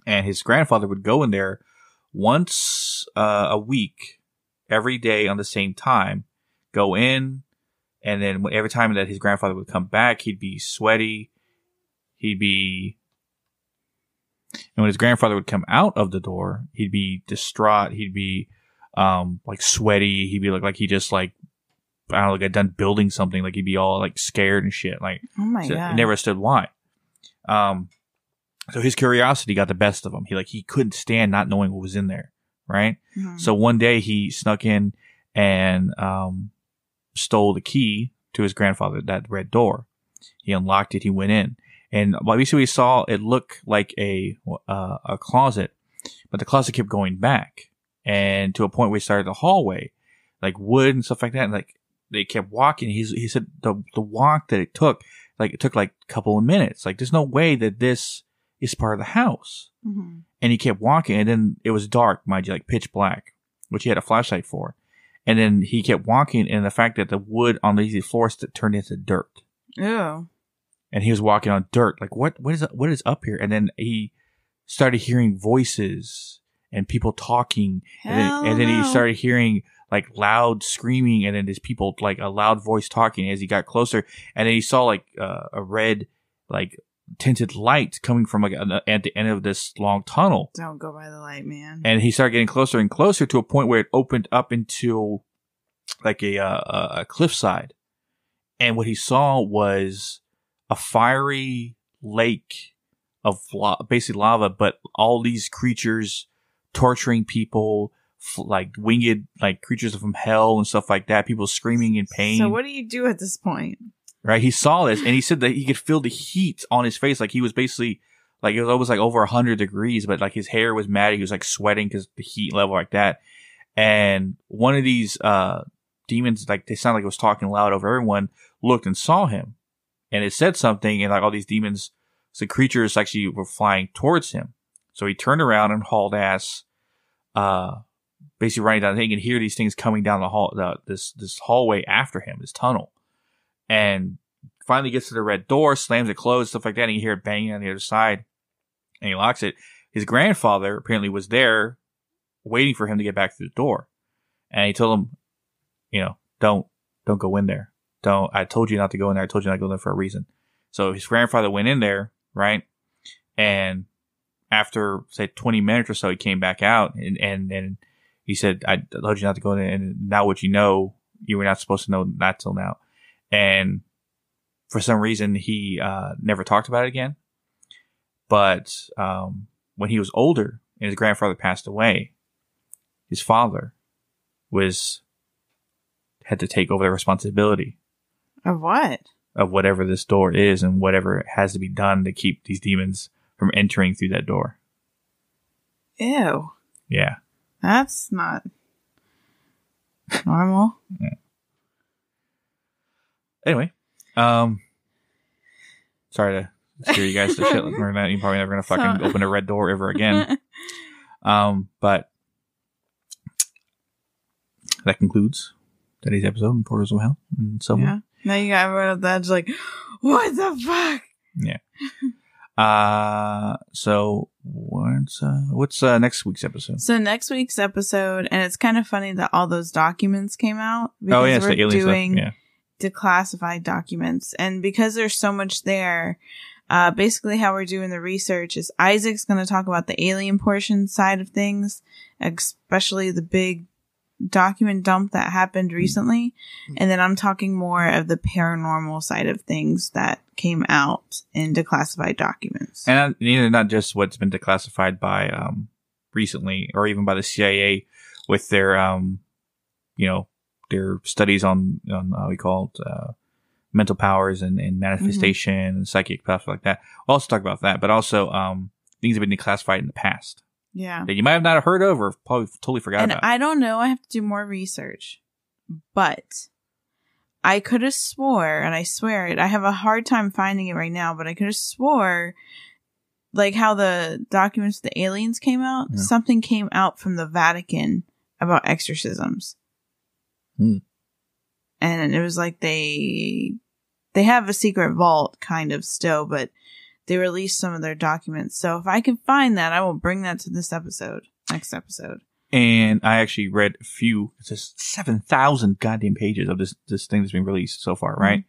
And his grandfather would go in there once uh, a week, every day on the same time, go in, and then every time that his grandfather would come back, he'd be sweaty. He'd be, and when his grandfather would come out of the door, he'd be distraught. He'd be um like sweaty. He'd be like like he just like I don't know, like got done building something. Like he'd be all like scared and shit. Like Oh my so god. he never understood why. Um, so his curiosity got the best of him. He like he couldn't stand not knowing what was in there, right? Mhm. So one day he snuck in and um stole the key to his grandfather that red door. He unlocked it. He went in, and basically we saw it look like a uh, a closet, but the closet kept going back, and to a point where we started the hallway, like wood and stuff like that. And like they kept walking. He's he said the the walk that it took, like it took like a couple of minutes. Like there's no way that this is part of the house. Mhm. and he kept walking and then it was dark mind you like pitch black which he had a flashlight for. And then he kept walking and the fact that the wood on the easy floor st- turned into dirt. Yeah. and he was walking on dirt like what what is what is up here? And then he started hearing voices and people talking. And then, and then he started hearing like loud screaming and then there's people like a loud voice talking as he got closer. And then he saw like uh, a red like tinted light coming from like an- at the end of this long tunnel Don't go by the light, man. and he started getting closer and closer to a point where it opened up into like a uh, a- cliffside and what he saw was a fiery lake of la- basically lava but all these creatures torturing people like winged like creatures from hell and stuff like that people screaming in pain So what do you do at this point? Right? He saw this and he said that he could feel the heat on his face. Like he was basically like it was almost like over hundred degrees, but like his hair was matted. He was like sweating because the heat level like that. And one of these, uh, demons, like they sound like it was talking loud over everyone, looked and saw him and it said something and like all these demons, the creatures actually were flying towards him. So he turned around and hauled ass, uh, basically running down. He can hear these things coming down the hall, the, this, this hallway after him, this tunnel and finally gets to the red door, slams it closed, stuff like that, and you hear it banging on the other side, and he locks it. His grandfather apparently was there, waiting for him to get back to the door, and he told him, you know, don't don't go in there. Don't. I told you not to go in there. I told you not to go in there for a reason. So his grandfather went in there, right, and after say twenty minutes or so, he came back out, and and and he said, "I told you not to go in there, and now what you know, you were not supposed to know not till now." And for some reason he uh, never talked about it again. But um, when he was older and his grandfather passed away, his father was had to take over the responsibility Of what? of whatever this door is and whatever has to be done to keep these demons from entering through that door. Ew. Yeah. That's not normal. Anyway, um, sorry to scare you guys to shit. We're not, you're probably never gonna fucking So- open a red door ever again. Um, but that concludes today's episode of Portals of Hell and so yeah. Now you got everyone at the edge like, what the fuck? Yeah. Uh, so what's uh, what's uh, next week's episode? So next week's episode, and it's kind of funny that all those documents came out Oh yeah, we're doing stuff. Yeah, declassified documents, and because there's so much there, uh, basically how we're doing the research is Isaac's going to talk about the alien portion side of things, especially the big document dump that happened recently, and then I'm talking more of the paranormal side of things that came out in declassified documents. and uh, neither not just what's been declassified by um recently or even by the CIA with their um you know their studies on on uh, we call it uh, mental powers and, and manifestation and psychic stuff like that. We'll also talk about that, but also um, things have been declassified in the past Yeah. that you might have not heard of or probably totally forgot And about. I don't know. I have to do more research. But I could have swore, and I swear it, I have a hard time finding it right now, but I could have swore, like how the documents of the aliens came out, Yeah. something came out from the Vatican about exorcisms. Hmm. And it was like they they have a secret vault kind of still, but they released some of their documents. So if I can find that, I will bring that to this episode, next episode. and I actually read a few. It's just seven thousand goddamn pages of this this thing that's been released so far, right?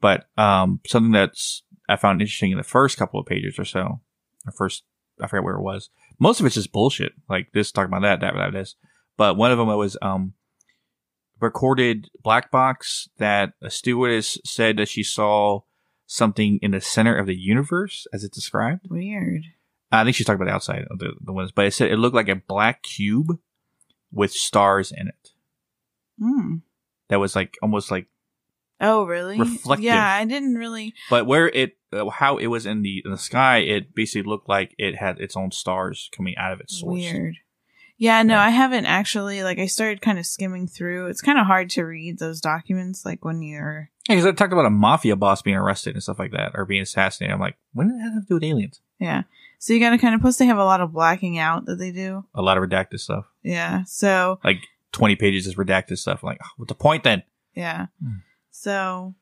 But um, something that's I found interesting in the first couple of pages or so, the first I forget where it was. Most of it's just bullshit, like this talking about that, that, that, this. But one of them was um recorded black box that a stewardess said that she saw something in the center of the universe as it described. Weird. I think she's talking about the outside of the, the ones, but it said it looked like a black cube with stars in it. Hmm. That was like almost like, Oh, really? Reflective. Yeah, I didn't really. but where it, uh, how it was in the in the sky, it basically looked like it had its own stars coming out of its source. Weird. Yeah, no, I haven't actually. Like, I started kind of skimming through. It's kind of hard to read those documents, like when you're. Yeah, because I talked about a mafia boss being arrested and stuff like that, or being assassinated. I'm like, when did that have to do with aliens? Yeah. So you gotta kind of. Plus, they have a lot of blacking out that they do. A lot of redacted stuff, Yeah. So like 20 pages is redacted stuff. I'm like, oh, what's the point then? yeah. Hmm. So.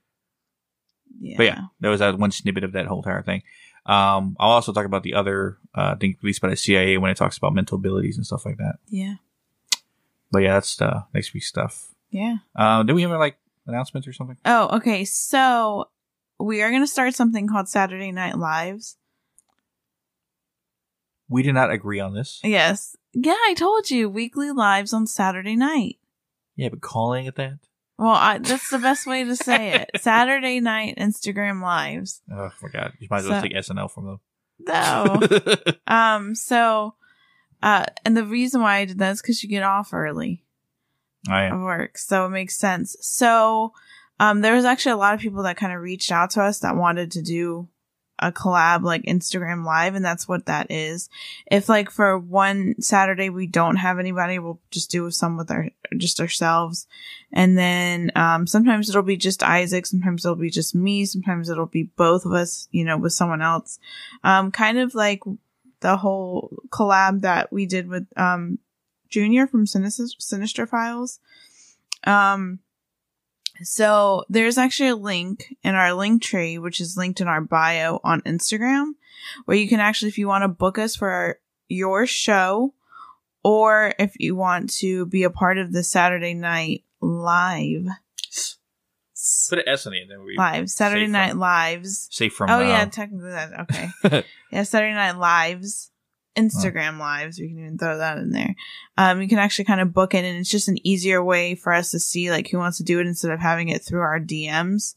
Yeah. But yeah, there was that one snippet of that whole entire thing. Um, I'll also talk about the other uh, thing released by the CIA when it talks about mental abilities and stuff like that. Yeah. But yeah, that's the next week's stuff. Yeah. Uh, do we have like announcements or something? Oh, okay. So we are gonna start something called Saturday Night Lives. We did not agree on this. Yes. Yeah, I told you weekly lives on Saturday night. Yeah, but calling it that? Well, I, that's the best way to say it. Saturday night Instagram lives. Oh my god, you might as well take SNL from them. No. um. So, uh, and the reason why I did that is because you get off early I of am. work, so it makes sense. So, um, there was actually a lot of people that kind of reached out to us that wanted to do a collab like Instagram live, and that's what that is. If like for one Saturday we don't have anybody, we'll just do some with our just ourselves, and then um, sometimes it'll be just Isaac, sometimes it'll be just me, sometimes it'll be both of us, you know, with someone else. Um, kind of like the whole collab that we did with um Junior from Sinister, Sinister Files. Um, so there's actually a link in our link tree, which is linked in our bio on Instagram, where you can actually, if you want to book us for our, your show, or if you want to be a part of the Saturday night live, Put an S in it, then we live Saturday night from- lives. safe from. oh yeah, uh, technically that okay. yeah, Saturday night lives, Instagram lives. We can even throw that in there. Um, you can actually kind of book it, and it's just an easier way for us to see like who wants to do it instead of having it through our DMs.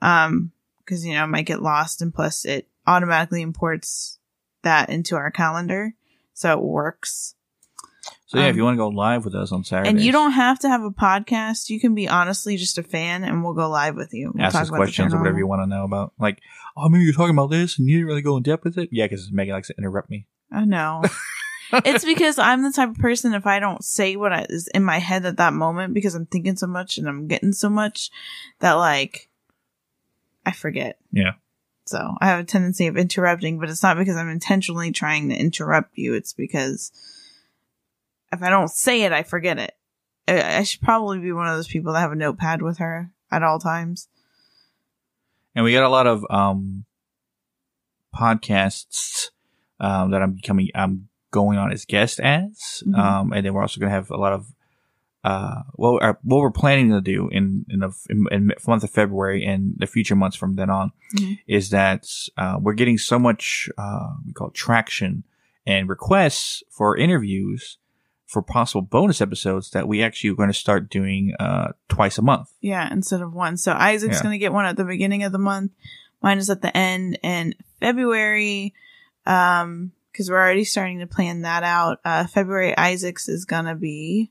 Um, because you know it might get lost, and plus it automatically imports that into our calendar, so it works. so yeah, if um, you want to go live with us on Saturday, And you don't have to have a podcast. You can be honestly just a fan, and we'll go live with you. We'll ask us about questions or whatever you want to know about. Like, oh, maybe you're talking about this and you didn't really go in depth with it. Yeah, because Megan likes to interrupt me. Oh know. it's because I'm the type of person if I don't say what I, is in my head at that moment because I'm thinking so much and I'm getting so much that like I forget. Yeah. So I have a tendency of interrupting, but it's not because I'm intentionally trying to interrupt you. It's because if I don't say it, I forget it. I, I should probably be one of those people that have a notepad with her at all times. And we got a lot of um podcasts um that I'm becoming I'm going on as guest as. Mhm. Um and then we're also gonna have a lot of uh what our, what we're planning to do in in the in, in month of February and the future months from then on Mhm. is that uh we're getting so much uh we call it traction and requests for interviews for possible bonus episodes that we actually are going to start doing uh twice a month. Yeah, instead of one. So Isaac's Yeah. going to get one at the beginning of the month. Mine is at the end And February. Um, cause we're already starting to plan that out. Uh, February Isaac's is going to be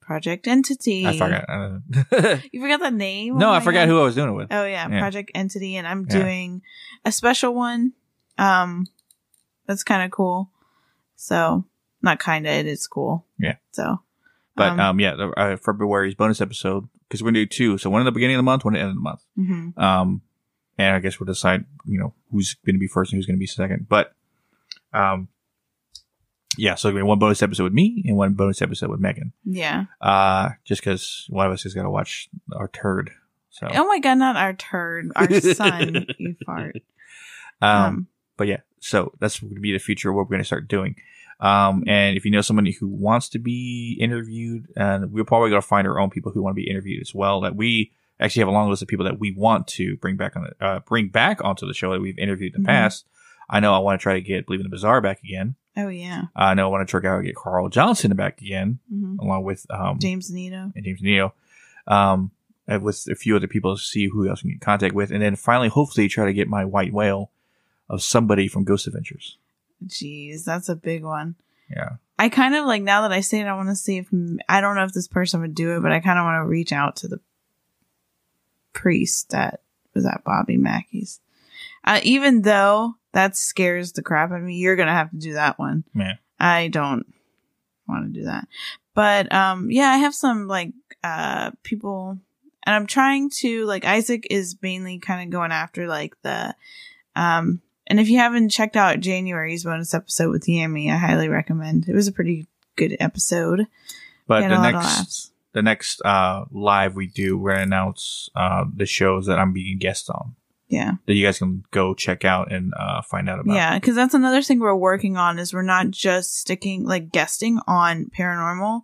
Project Entity. I forgot. uh, You forgot the name? no, Oh I forgot God. who I was doing it with. Oh yeah, Yeah. Project Entity, and I'm Yeah. doing a special one. Um, that's kind of cool. So not kind of, it is cool. Yeah. So, But um, um, yeah, the, uh, February's bonus episode because we're gonna do two. So one in the beginning of the month, one at the end of the month. mhm. Um, and I guess we'll decide, you know, who's going to be first and who's going to be second. But, um, yeah, so one bonus episode with me and one bonus episode with Megan. yeah. Uh, just because one of us has got to watch our turd. So, Oh my god, not our turd, our son. you fart. um, Um, but yeah, so that's going to be the future of what we're going to start doing. Um, and if you know somebody who wants to be interviewed, and we're probably going to find our own people who want to be interviewed as well. That we actually have a long list of people that we want to bring back on the, uh, bring back onto the show that we've interviewed in the Mhm. past. I know I want to try to get Believe in the Bizarre back again. oh yeah. I know I want to try to get Carl Johnson back again, hmm along with um, James Nito. and James Neo, um, and with a few other people to see who else we can get in contact with, and then finally, hopefully, try to get my white whale of somebody from Ghost Adventures. Jeez, that's a big one. Yeah. I kind of like now that I say it, I want to see if I don't know if this person would do it, but I kind of want to reach out to the priest that was at Bobby Mackey's. Uh, even though that scares the crap out of me, you're gonna have to do that one. Yeah. I don't want to do that, but um, yeah, I have some like uh people, and I'm trying to like Isaac is mainly kind of going after like the um and if you haven't checked out January's bonus episode with Yami, I highly recommend. It was a pretty good episode. But the next. The next uh, live we do, we're gonna announce uh, the shows that I'm being guest on Yeah. that you guys can go check out and uh, find out about. Yeah, because that's another thing we're working on is we're not just sticking like guesting on paranormal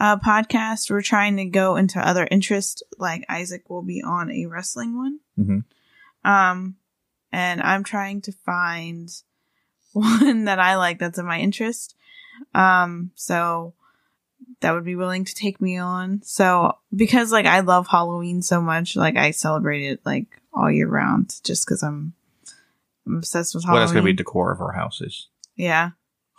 uh podcast. We're trying to go into other interests. Like Isaac will be on a wrestling one. Mhm. Um, and I'm trying to find one that I like that's in my interest. Um, so that would be willing to take me on. So because like I love Halloween so much, like I celebrate it like all year round just because I'm I'm obsessed with Well, Halloween. that's gonna be decor of our houses. yeah.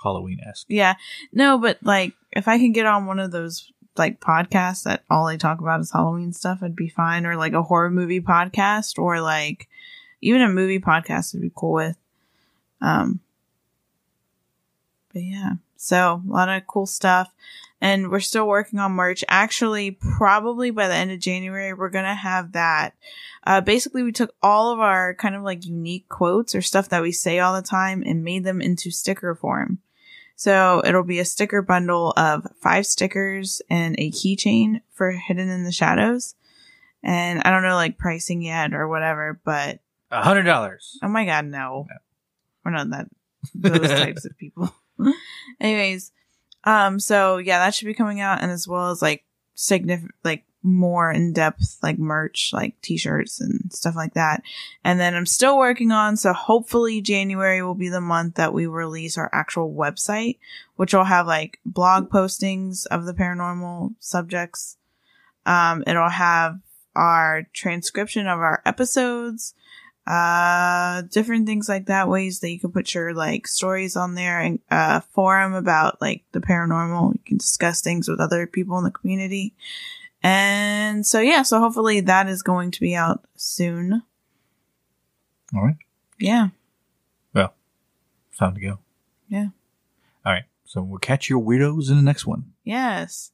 Halloween esque. Yeah. No, but like if I can get on one of those like podcasts that all they talk about is Halloween stuff, I'd be fine. Or like a horror movie podcast or like even a movie podcast would be cool with. Um but yeah. So a lot of cool stuff. And we're still working on merch. Actually, probably by the end of January, we're gonna have that. Uh, basically, we took all of our kind of like unique quotes or stuff that we say all the time and made them into sticker form. So it'll be a sticker bundle of five stickers and a keychain for Hidden in the Shadows. And I don't know like pricing yet or whatever, but A hundred dollars. oh my god, no. We're not that those types of people. Anyways, um, so yeah, that should be coming out and as well as like significant like more in depth like merch, like t-shirts and stuff like that. And then I'm still working on, so hopefully January will be the month that we release our actual website, which will have like blog postings of the paranormal subjects. Um, it'll have our transcription of our episodes, uh, different things like that, ways that you can put your like stories on there and, uh, forum about like the paranormal. You can discuss things with other people in the community. And so, yeah, so hopefully that is going to be out soon. All right. Yeah. It's time to go. Yeah. All right. So we'll catch your weirdos in the next one. Yes.